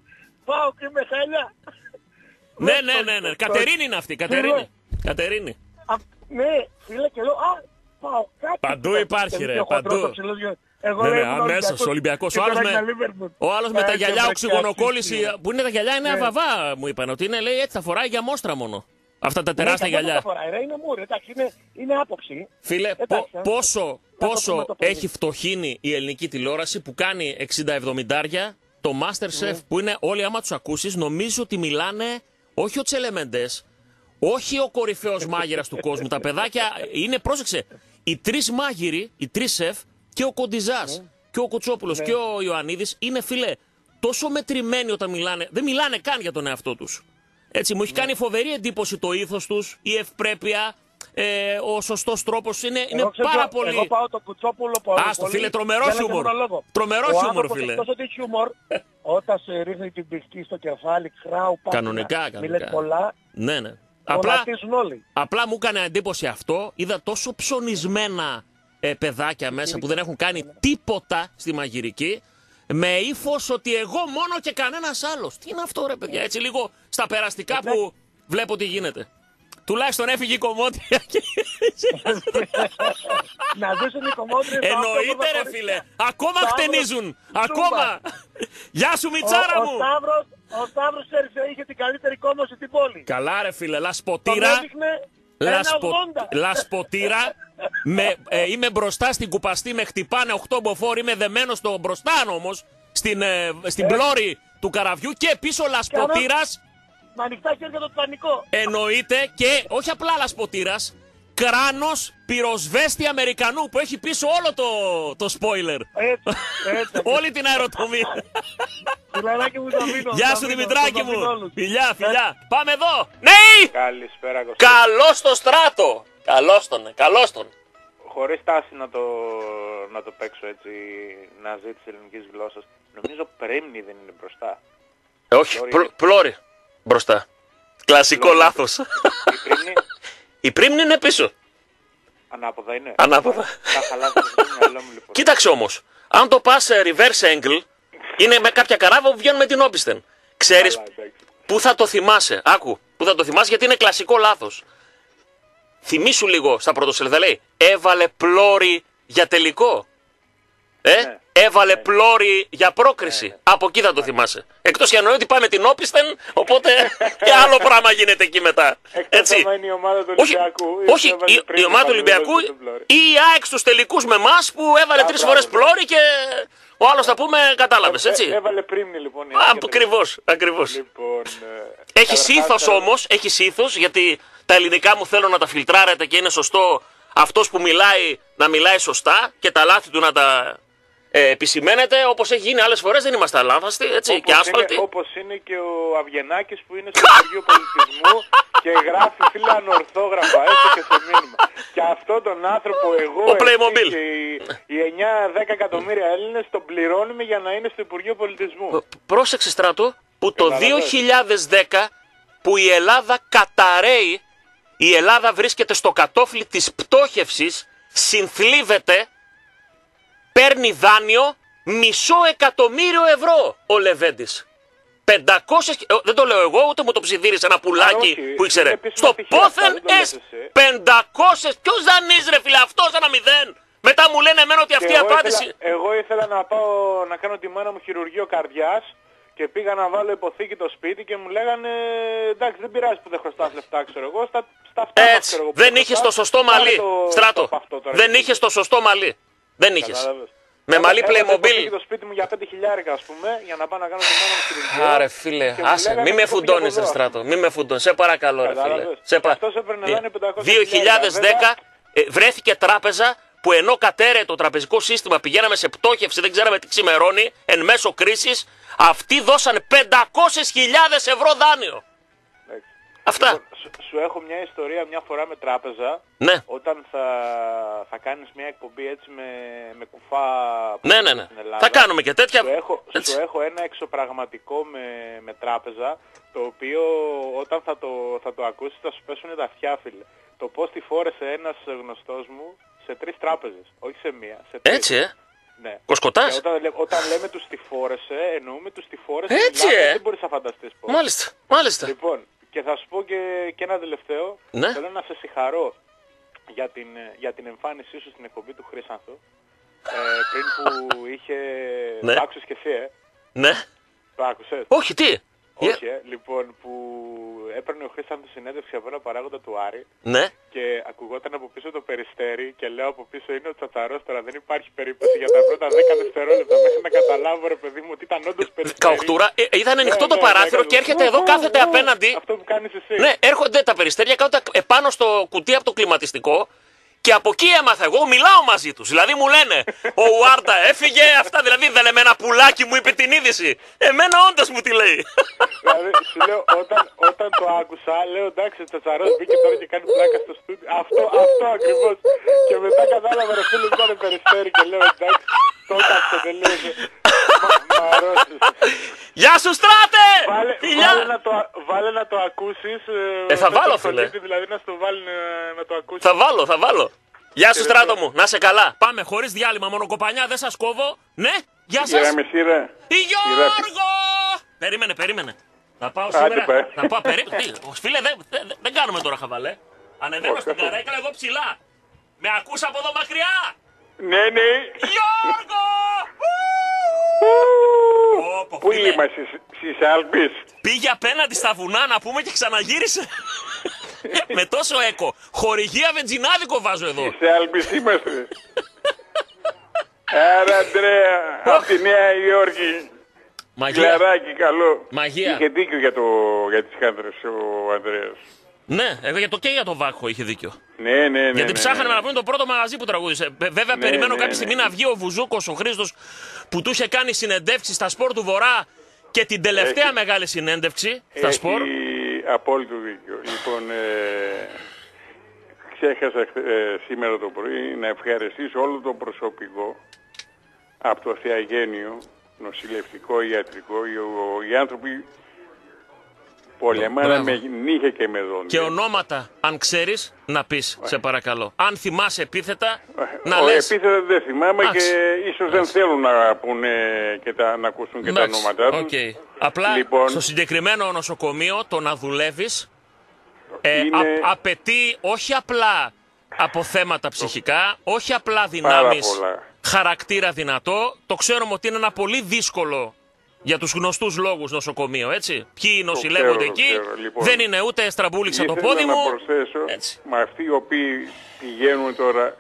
Πάω και με χαλιά. Ναι, το- ναι, ναι, ναι. το- Κατερίνη είναι αυτή, Κατερίνη. Κατερίνη. Α, Ναι, φίλε και λέω, α, πάω κάτι. Παντού υπάρχει, ρε, παντού. Εγώ Ναι, λέω, ναι, ήμουν αμέσως, Ολυμπιακός. και Ο άλλος τώρα με- είναι Liverpool. Ο άλλος με τα Άιτε, γυαλιά βρε, οξυγονοκόλληση. κατσίκι. Που είναι τα γυαλιά, είναι Ναι. αβαβά, μου είπαν. Ότι είναι, λέει, έτσι τα φοράει για μόστρα μόνο. Αυτά τα τεράστια Ναι, κανένα γυαλιά. δεν τα φοράει, ρε, είναι μούρι, εντάξει, είναι, είναι άποψη. Φίλε, Εντάξει, πο- α. πόσο, Να το πούμε πόσο το παιδί. έχει φτωχύνει η ελληνική τηλεόραση που κάνει 60-70 το Masterchef Ναι. που είναι όλοι άμα τους ακούσεις νομίζω ότι μιλάνε όχι ο Τσελεμεντές, όχι ο κορυφαίος μάγειρας του κόσμου. Τα παιδάκια είναι, πρόσεξε, οι τρεις μάγειροι, οι τρεις σεφ και ο Κοντιζάς Ναι. και ο Κοτσόπουλος και ο Ιωαννίδης είναι φίλε τόσο μετρημένοι όταν μιλάνε, δεν μιλάνε καν για τον εαυτό τους. Έτσι, μου έχει Ναι. κάνει φοβερή εντύπωση το ήθος τους, η ευπρέπεια, ε, ο σωστός τρόπος. Είναι, είναι Εγώ ξέρω, πάρα πολύ... Εγώ πάω το κουτσόπουλο πολύ. Άστο, πολύ, φίλε, τρομερό για ένα χιούμορ. και μόνο λόγο. Τρομερό Ο χιούμορ, άνθρωπος φίλε. Εκτός ότι χιούμορ, όταν σε ρίχνει την πηχτή στο κεφάλι, χράου, πάτημα, Κανονικά, Μη κανονικά. λες πολλά, Ναι, ναι. Απλά, γονατίζουν όλοι. απλά μου έκανε εντύπωση αυτό. Είδα τόσο ψωνισμένα ε, παιδάκια μέσα που δεν έχουν κάνει τίποτα στη μαγειρική. Με ύφος ότι εγώ μόνο και κανένας άλλος. Τι είναι αυτό, ρε παιδιά, έτσι λίγο στα περαστικά που βλέπω τι γίνεται. Τουλάχιστον έφυγε η κομμότρια και. Να ζήσουν οι κομμότριες στο Εννοείται, αυτόβολο ρε χωρίς- φίλε. Ακόμα Σταύρος, χτενίζουν. Ζούμπα. Ακόμα. Γεια σου, Ο, Μιτσάρα ο, μου. Σταύρος, ο Σταύρος ξέρεις, είχε την καλύτερη κόμωση στην πόλη. Καλά, ρε φίλε, Τον λασποτήρα. Έδειχνε ένα Λασπο... 80. Λασποτήρα. με, ε, είμαι μπροστά στην κουπαστή, με χτυπάνε 8 μποφόρ. Είμαι δεμένος στο μπροστά όμως, στην, ε, στην πλώρη του καραβιού και πίσω λασποτήρας. Με ανοιχτά χέρια το τιτανικό. Εννοείται και όχι απλά λασποτήρας, κράνος πυροσβέστη Αμερικανού που έχει πίσω όλο το, το spoiler. Έτσι, έτσι. Όλη την αεροτομία. Φιλαράκι μου, τα αφήνω. Γεια τα σου αφήνω, Δημητράκη τα αφήνω μου. όλους. Φιλιά, φιλιά. Πάμε εδώ. Ναι! Καλησπέρα Κωστή. Καλό στο στράτο. Καλό τον, καλό τον. Χωρίς τάση να το, να το παίξω έτσι, να ζει της ελληνικής γλώσσας. Νομίζω πρέμνη δεν είναι μπροστά. Ε, όχι, Πλώρη. πλ- πλώρη. Μπροστά. Κλασικό Πλώρη. λάθος. Η πρέμνη Η πρίμνη είναι πίσω. ανάποδα είναι. Ανάποδα. Τα χαλάσει το μυαλό μου λοιπόν. Κοίταξε όμως. Αν το πας σε reverse angle, είναι με κάποια καράβα που βγαίνουν με την όπισθεν. Ξέρεις Καλά, εντάξει. πού θα το θυμάσαι. Άκου. Πού θα το θυμάσαι γιατί είναι κλασικό λάθος. Θυμήσου λίγο στα πρωτοσέλιδα λέει. Έβαλε πλώρη για τελικό. Ε, Ναι. Έβαλε πλώρη για πρόκριση. Από εκεί θα το θυμάσαι. Εκτός και εννοεί ότι πάμε την όπισθεν, οπότε και άλλο πράγμα γίνεται εκεί μετά. Εκτός Έτσι. άμα είναι η ομάδα του Όχι, Ολυμπιακού. όχι έβαλε η, πριν η ομάδα του έβαλε Ολυμπιακού όλους τον Πλώρη. ή η ΑΕΚ στους τελικούς με εμάς που έβαλε Α, τρεις μπράβο, φορές μπράβο. πλώρη και ο άλλος θα πούμε κατάλαβες, Ε, έτσι. Έβαλε πρίμνη λοιπόν. η Α, ΑΕΚ και ακριβώς, ακριβώς. Λοιπόν, ε, Έχει καταρχάς, ήθος θέλω- όμως, έχει ήθος, γιατί τα ελληνικά μου θέλω να τα φιλτράρετε και είναι σωστό αυτός που μιλάει να μιλάει σωστά και τα λάθη του να τα ε, επισημαίνετε όπως έχει γίνει άλλες φορές δεν είμαστε αλάθαστοι, έτσι, Όπως και άσφαλτοι. Είναι, όπως είναι και ο Αβγενάκης που είναι στο Υπουργείο Πολιτισμού και γράφει φίλε ανορθόγραφα, έστω και σε μήνυμα. Και αυτόν τον άνθρωπο εγώ Ο εσύ Playmobil. και οι, οι 9-10 εκατομμύρια Έλληνες τον πληρώνουμε για να είναι στο Υπουργείο Πολιτισμού. Π- Πρόσεξε στράτο που το Καταλαβαίνω. 2010 που η Ελλάδα καταραίει, η Ελλάδα βρίσκεται στο κατόφλι της πτώχευσης, συνθλίβεται, παίρνει δάνειο μισό εκατομμύριο ευρώ ο Λεβέντης. 500, ε, δεν το λέω εγώ, ούτε μου το ψιθύρισε ένα πουλάκι όχι, που ήξερε. είναι επίσημα Στο στοιχεία αυτά, πόθεν δεν το λες εσ εσύ. 500, ποιος δανείς ρε φίλε, αυτός ένα μηδέν. Μετά μου λένε εμένα ότι Και αυτή η εγώ απάντηση... Ήθελα, εγώ ήθελα να πάω να κάνω τη μάνα μου χειρουργείο καρδιάς και πήγα να βάλω υποθήκη το σπίτι και μου λέγανε εντάξει δεν πειράζει που δεν χρωστάς λεφτά ξέρω εγώ, στα, στα αυτά μας, Έτσι. ξέρω εγώ, που Δεν δεν είχε το χρωστάς, σωστό πάρε μαλλί. το- Στράτο. το παυτό τώρα. Δεν είχες το σωστό μαλλί. Δεν είχες. Κατάλαβες. Με μαλλί Έβαζα Playmobil. υποθήκη το σπίτι μου για 5 χιλιάρικα ας πούμε για να πάω να κάνω τη μάνα μου χειρουργείο. Άρε φίλε, Και μου άσε, λέγανε μη με «Έχω φύγει φουντώνεις, από εδώ». στράτο. Μη με φουντώνεις, σε παρακαλώ, ρε φίλε. Κατάλαβες. Σε πα- Αυτός έπαιρνε δάνειο 500 2010 ε, βρέθηκε τράπεζα που ενώ κατέρε το τραπεζικό σύστημα πηγαίναμε σε πτώχευση, δεν ξέραμε τι ξημερώνει, εν μέσω κρίσης, αυτοί δώσαν 500.000 ευρώ δάνειο. Εντάξει. Αυτά. Λοιπόν, σου, σου έχω μια ιστορία μια φορά με τράπεζα Ναι. όταν θα, θα κάνεις μια εκπομπή έτσι με, με κουφά που Ναι, είναι ναι, ναι. στην Ελλάδα. Θα κάνουμε και τέτοια. Σου έχω, Έτσι. σου έχω ένα εξωπραγματικό με, με τράπεζα το οποίο όταν θα το, θα το ακούσεις θα σου πέσουν τα αυτιά φίλε. Το πώς τη φόρεσε ένας γνωστός μου σε τρεις τράπεζες, όχι σε μία, σε τρεις. Έτσι, ε. Ναι. Κοσκοτάς. Και όταν, λέ- όταν λέμε τους τη φόρεσε, εννοούμε τους τη φόρεσε Έτσι, Ελλάδα, ε. δεν μπορείς να φανταστείς πώς. Μάλιστα, μάλιστα. Λοιπόν, και θα σου πω και, και ένα τελευταίο. Ναι. Θέλω να σε συγχαρώ για την, για την εμφάνισή σου στην εκπομπή του Χρήσανθου. Ε, πριν που είχε... Ναι. Το άκουσες και εσύ, ε. Ναι. Το άκουσες; Όχι, τι; Όχι, ε. Λοιπόν, που έπαιρνε ο Χρήσανθος συνέντευξη από ένα παράγοντα του Άρη Ναι. και ακουγόταν από πίσω το περιστέρι και λέω από πίσω είναι ο Τσατσαρός τώρα δεν υπάρχει περίπτωση για τα πρώτα 10 δευτερόλεπτα μέχρι να καταλάβω ρε παιδί μου ότι ήταν όντως περιστέρι. Καοκτούρα, ε, ήταν ανοιχτό Ναι, το ναι, παράθυρο ναι, και έρχεται ναι. εδώ, κάθεται Ου, ου, απέναντι. Αυτό που κάνεις εσύ. Ναι, έρχονται τα περιστέρια κάτω τα- επάνω στο κουτί από το κλιματιστικό και από εκεί έμαθα εγώ, μιλάω μαζί τους. Δηλαδή μου λένε, ο Ουάρτα έφυγε, αυτά δηλαδή δεν λέμε ένα πουλάκι μου είπε την είδηση. Εμένα όντως μου τη λέει. Δηλαδή, σου λέω, όταν, όταν το άκουσα, λέω εντάξει, ο Τσατσαρός μπήκε τώρα και κάνει πλάκα στο στούντιο. Αυτό, αυτό ακριβώς. Και μετά κατάλαβα ρε φίλε ήταν περιστέρι και λέω εντάξει, το έκαψε, τελείωσε. Μα- Μ' αρρώστησε. Γεια σου στράτε! Βάλε, Φιλιά! βάλε, να το, βάλε να το ακούσεις. Ε, θα με το βάλω, σχολείο, φίλε. Δηλαδή να στο βάλουν ε, να το ακούσεις. Θα βάλω, θα βάλω. Γεια σου Χαιρετώ. στράτο μου, να σε καλά. Πάμε χωρίς διάλειμμα, μονοκοπανιά, δεν σας κόβω. Ναι, γεια σας. μεσήρα. Γιώργο! Περίμενε, περίμενε. Θα πάω Άντε, σήμερα. παι. Θα πάω περίμενε. Τι, Φίλε, δεν δεν- δεν κάνουμε τώρα χαβαλέ. Ανεβαίνω Όχι, στην καθόλου. καρέκλα εγώ ψηλά. Με ακούς από εδώ μακριά; Ναι, ναι. Γιώργο! Ω, πω, Πού φίλε, είμαστε, στις Άλπεις. Πήγε απέναντι στα βουνά να πούμε και ξαναγύρισε. Με τόσο έκο. Χορηγία βενζινάδικο βάζω εδώ. Στις Άλπεις είμαστε. Άρα, Αντρέα, από τη Νέα Υόρκη. Μαγεία. Κλαράκι, καλό. Μαγεία. Είχε δίκιο για, το, για τις χάντρες ο Ανδρέας. Ναι, εγώ για το και για το Βάκχο είχε δίκιο. Ναι, ναι, ναι. Γιατί ναι, ψάχναμε ναι. να πούμε το πρώτο μαγαζί που τραγούδισε. Βε- Βέβαια, Ναι, περιμένω ναι, κάποια ναι. στιγμή να βγει ο Βουζούκος, ο Χρήστος, που του είχε κάνει συνεντεύξει στα σπορ του Βορρά Και την τελευταία μεγάλη συνέντευξη στα σπορ. Έχει απόλυτο δίκιο. Λοιπόν, ε, ξέχασα ε, σήμερα το πρωί να ευχαριστήσω όλο το προσωπικό από το Θεαγένιο, νοσηλευτικό, ιατρικό, οι, οι άνθρωποι πολεμάνε Μπράβο. με νύχια και με δόντια. Και ονόματα, αν ξέρεις, να πεις, σε παρακαλώ. Αν θυμάσαι επίθετα, να Ο λες. επίθετα δεν θυμάμαι Εντάξει. και ίσως δεν θέλουν να, πούνε και τα, να ακούσουν και τα Εντάξει, ονόματά τους. οκ. Απλά Λοιπόν. στο συγκεκριμένο νοσοκομείο το να δουλεύεις ε, Είναι- α- απαιτεί όχι απλά από θέματα ψυχικά, όχι απλά δυνάμεις πολλά. χαρακτήρα δυνατό. Το ξέρουμε ότι είναι ένα πολύ δύσκολο για τους γνωστούς λόγους νοσοκομείο, έτσι. Ποιοι νοσηλεύονται ξέρω, το εκεί, ξέρω. Λοιπόν, δεν είναι ούτε στραμπούληξα το Ήθελα πόδι να μου. προσθέσω, Έτσι. με αυτοί οι οποίοι πηγαίνουν τώρα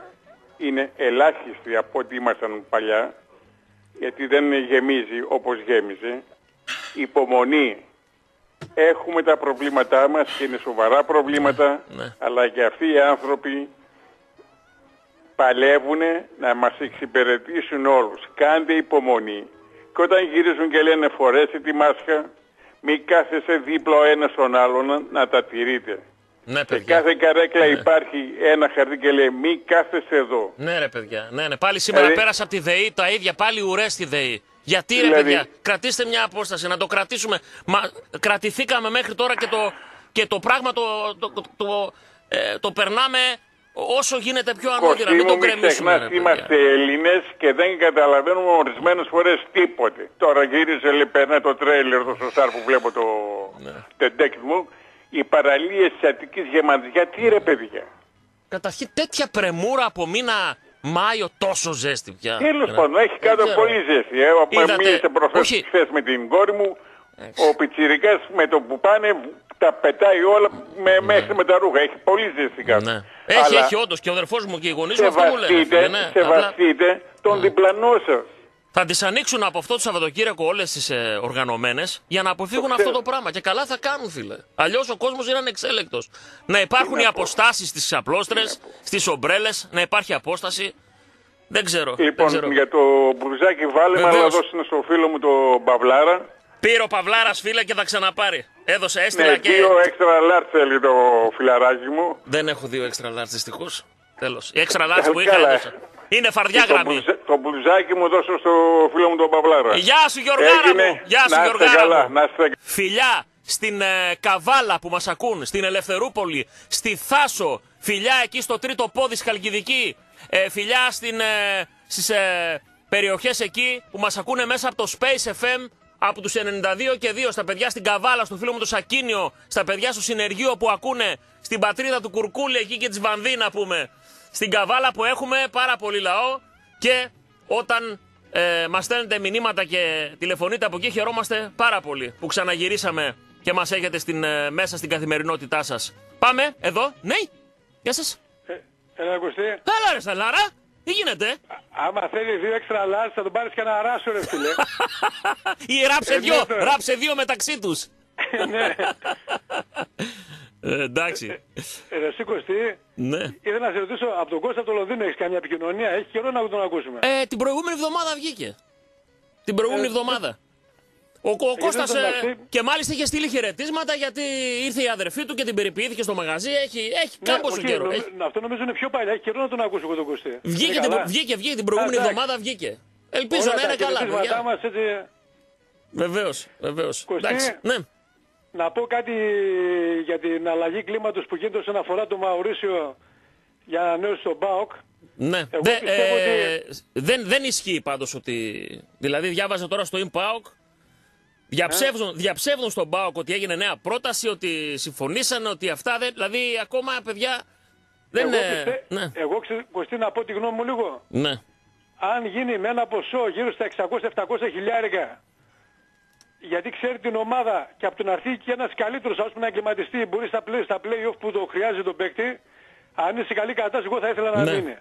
είναι ελάχιστοι από ό,τι ήμασταν παλιά, γιατί δεν γεμίζει όπως γέμιζε. Υπομονή. Έχουμε τα προβλήματά μας και είναι σοβαρά προβλήματα, ναι. αλλά και αυτοί οι άνθρωποι παλεύουν να μας εξυπηρετήσουν όλους. Κάντε υπομονή. Και όταν γυρίζουν και λένε φορέστε τη μάσκα, μην κάθεσε δίπλα ο ένας στον άλλον να, να τα τηρείτε. Ναι, Σε παιδιά. κάθε καρέκλα υπάρχει ένα χαρτί και λέει μην κάθεσε εδώ. Ναι, ρε παιδιά. Ναι, ναι. Πάλι σήμερα Δηλαδή- πέρασα από τη ΔΕΗ τα ίδια, πάλι ουρές στη ΔΕΗ. Γιατί ρε Δηλαδή- παιδιά, κρατήστε μια απόσταση, να το κρατήσουμε. Μα κρατηθήκαμε μέχρι τώρα και το, και το πράγμα το, το, το, το, ε, το περνάμε όσο γίνεται πιο ανώδυρα. Κωστή Μην μου το μην κρεμίσουμε. ξεχνάς Ρε, ότι είμαστε παιδιά. Έλληνες και δεν καταλαβαίνουμε ορισμένες φορές τίποτε. Τώρα γύριζε λέει περνάει το τρέιλερ το σοσάρ που βλέπω το Ναι. τεντέκι μου. Οι παραλίες της Αττικής γεμάτες. Γιατί ρε παιδιά; Καταρχήν τέτοια πρεμούρα από μήνα Μάιο τόσο ζέστη πια. Τέλος Ναι. πάντων, έχει Δεν κάτω ξέρω. πολύ ζέστη. Ε. Μα Είδατε, μίλησε προχθές όχι. χθες με την κόρη μου. Ο πιτσιρικάς με το που πάνε τα πετάει όλα με, μέχρι με τα ρούχα. Έχει πολύ ζέστη κάτω. Ναι. Έχει, Αλλά έχει όντως και ο αδερφός μου και οι γονείς μου αυτό μου λένε. σεβαστείτε, φίλε, ναι. Απλά σεβαστείτε τον διπλανό σας. θα τις ανοίξουν από αυτό το Σαββατοκύριακο όλες τις ε, οργανωμένες για να αποφύγουν Το αυτό ξέρω. το πράγμα. Και καλά θα κάνουν, φίλε. Αλλιώς ο κόσμος είναι ανεξέλεκτος. Να υπάρχουν να οι πω. αποστάσεις στις απλόστρε, στις ομπρέλες, να υπάρχει απόσταση. Δεν ξέρω. δεν Λοιπόν, ξέρω. για το μπουρζάκι βάλουμε, Βεβαίως. αλλά δώσουμε στο φίλο μου το Μπαβλάρα. Πήρε ο Παυλάρας, φίλε, και θα ξαναπάρει. Έδωσε, έστειλα Ναι, και. δύο έξτρα λάρτ θέλει το φιλαράκι μου. Δεν έχω δύο extra large δυστυχώς. Τέλος. Οι extra large που είχα Καλά. έδωσα. Είναι φαρδιά Και το, γραμμή. μπλουζα- το μπλουζάκι μου δώσω στο φίλο μου τον Παυλάρα. Γεια σου Γιωργάρα Έγινε. μου! Γεια σου να είστε Γιωργάρα καλά, μου! να είστε Φιλιά στην ε, Καβάλα που μας ακούν, στην Ελευθερούπολη, στη Θάσο, φιλιά εκεί στο τρίτο πόδι Σκαλκιδική, ε, φιλιά στην, ε, στις ε, περιοχές εκεί που μας ακούνε μέσα από το Space FM, από τους 92 και 2, στα παιδιά στην Καβάλα, στο φίλο μου το Σακίνιο, στα παιδιά στο Συνεργείο που ακούνε, στην πατρίδα του Κουρκούλη εκεί και της Βανδί να πούμε, στην Καβάλα που έχουμε πάρα πολύ λαό και όταν ε, μας στέλνετε μηνύματα και τηλεφωνείτε από εκεί χαιρόμαστε πάρα πολύ που ξαναγυρίσαμε και μας έχετε στην, ε, μέσα στην καθημερινότητά σας. Πάμε, εδώ, ναι, γεια σας. Έλα, Κωστή. Έλα ρε Σαλάρα, τι γίνεται; Άμα θέλεις δύο έξτρα λάρτς θα τον πάρεις και ένα ράσο ρε φίλε. Ή ράψε Ε, δυο, ναι, τώρα. ράψε δυο μεταξύ τους. ναι. Ε, εντάξει, Ε, Ρε εσύ Κωστή, ναι. ήθελα να σε ρωτήσω από τον Κώστα από το Λονδίνο έχεις καμιά επικοινωνία, έχεις καιρό να τον ακούσουμε; Ε, την προηγούμενη εβδομάδα βγήκε. Την προηγούμενη Ε, εβδομάδα. Ο, ο Κώστας δεν ε, εντάξει. και μάλιστα είχε στείλει χαιρετίσματα γιατί ήρθε η αδερφή του και την περιποιήθηκε στο μαγαζί. Έχει, έχει Ναι, κάμποσο οκ, καιρό. νομι- Έχει- Αυτό νομίζω είναι πιο παλιά, έχει καιρό να τον ακούσω εγώ τον Κωστή. Βγήκε, Είναι την, καλά; βγήκε, βγήκε την προηγούμενη Εντάξει. εβδομάδα βγήκε. Ελπίζω Ωραία, να είναι τα καλά. χαιρετίσματά μας, έτσι, Βεβαίως, βεβαίως. Κωστή. Ναι. Να πω κάτι για την αλλαγή κλίματος που γίνεται όσον αφορά το Μαουρίσιο για ανανέωση στον ΠΑΟΚ. ναι. Εγώ Δε- πιστεύω ε, δεν, δεν ισχύει πάντως ότι. Δηλαδή, διάβαζα τώρα στο ΙΜΠΑΟΚ. Διαψεύδουν, διαψεύδουν στον ΠΑΟΚ ότι έγινε νέα πρόταση, ότι συμφωνήσανε, ότι αυτά δεν. Δηλαδή, ακόμα παιδιά. Δεν εγώ, είναι. πιστε... Ναι. εγώ ξε... Κωστή, να πω τη γνώμη μου λίγο. ναι. αν γίνει με ένα ποσό γύρω στα 600-700 χιλιάρικα γιατί ξέρει την ομάδα και από το να έρθει και ένας καλύτερος ας πούμε να εγκληματιστεί μπορεί στα play, στα play-off που το χρειάζεται τον παίκτη αν είναι σε καλή κατάσταση εγώ θα ήθελα να Ναι. μείνει.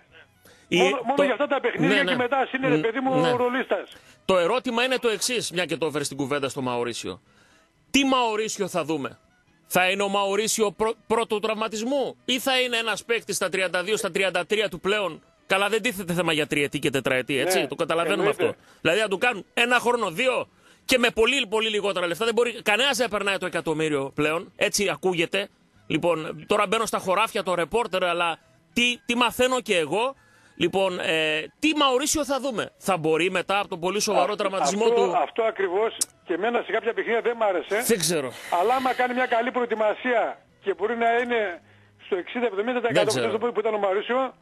Η- Μόνο, μόνο το- για αυτά τα παιχνίδια Ναι, ναι. και μετά ας είναι ρε παιδί μου Ναι. ρολίστας. Το ερώτημα είναι το εξής, μια και το έφερες στην κουβέντα στο Μαωρίσιο. Τι Μαωρίσιο θα δούμε, Θα είναι ο Μαωρίσιο πρω, πρώτου τραυματισμού, ή θα είναι ένας παίκτη στα 32, στα 33 του πλέον; Καλά, δεν τίθεται θέμα για τριετή και τετραετή, έτσι. Ναι, το καταλαβαίνουμε εννοείται. αυτό. Δηλαδή, να του κάνουν ένα χρόνο, δύο και με πολύ, πολύ λιγότερα λεφτά. Δεν μπορεί, κανένας δεν περνάει το εκατομμύριο πλέον. Έτσι ακούγεται. Λοιπόν, τώρα μπαίνω στα χωράφια το ρεπόρτερ, αλλά τι, τι μαθαίνω και εγώ. Λοιπόν, ε, τι Μαουρίσιο θα δούμε; Θα μπορεί μετά από τον πολύ σοβαρό τραυματισμό αυτό, του. Αυτό ακριβώς και εμένα σε κάποια παιχνίδια δεν μ' άρεσε. Δεν ξέρω. Αλλά άμα κάνει μια καλή προετοιμασία και μπορεί να είναι στο 60-70% ξέρω. αυτός που ήταν ο Μαρίσιο,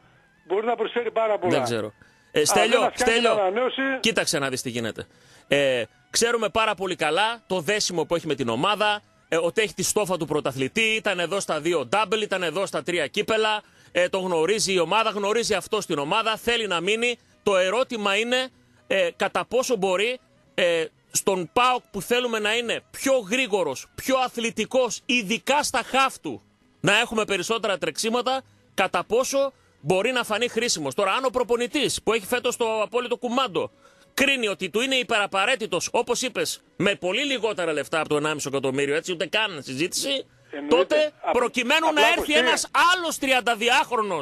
μπορεί να προσφέρει πάρα πολλά. Δεν ξέρω. Ε, Αν Στέλιο, δεν μας κάνει Στέλιο, την ανανέωση, κοίταξε να δεις τι γίνεται. Ε, ξέρουμε πάρα πολύ καλά το δέσιμο που έχει με την ομάδα, ε, ότι έχει τη στόφα του πρωταθλητή, ήταν εδώ στα δύο double, ήταν εδώ στα τρία κύπελα, ε, τον γνωρίζει η ομάδα, γνωρίζει αυτό στην ομάδα, θέλει να μείνει. Το ερώτημα είναι ε, κατά πόσο μπορεί ε, στον ΠΑΟΚ που θέλουμε να είναι πιο γρήγορος, πιο αθλητικός, ειδικά στα χαφ του, να έχουμε περισσότερα τρεξίματα, κατά πόσο μπορεί να φανεί χρήσιμος. Τώρα, αν ο προπονητής που έχει φέτος το απόλυτο κουμάντο κρίνει ότι του είναι υπεραπαραίτητος, όπως είπες, με πολύ λιγότερα λεφτά από το 1,5 εκατομμύριο, έτσι ούτε καν συζήτηση, Εννοείται. τότε Απ- προκειμένου απλά να έρθει αποστεί. ένας άλλος 32χρονο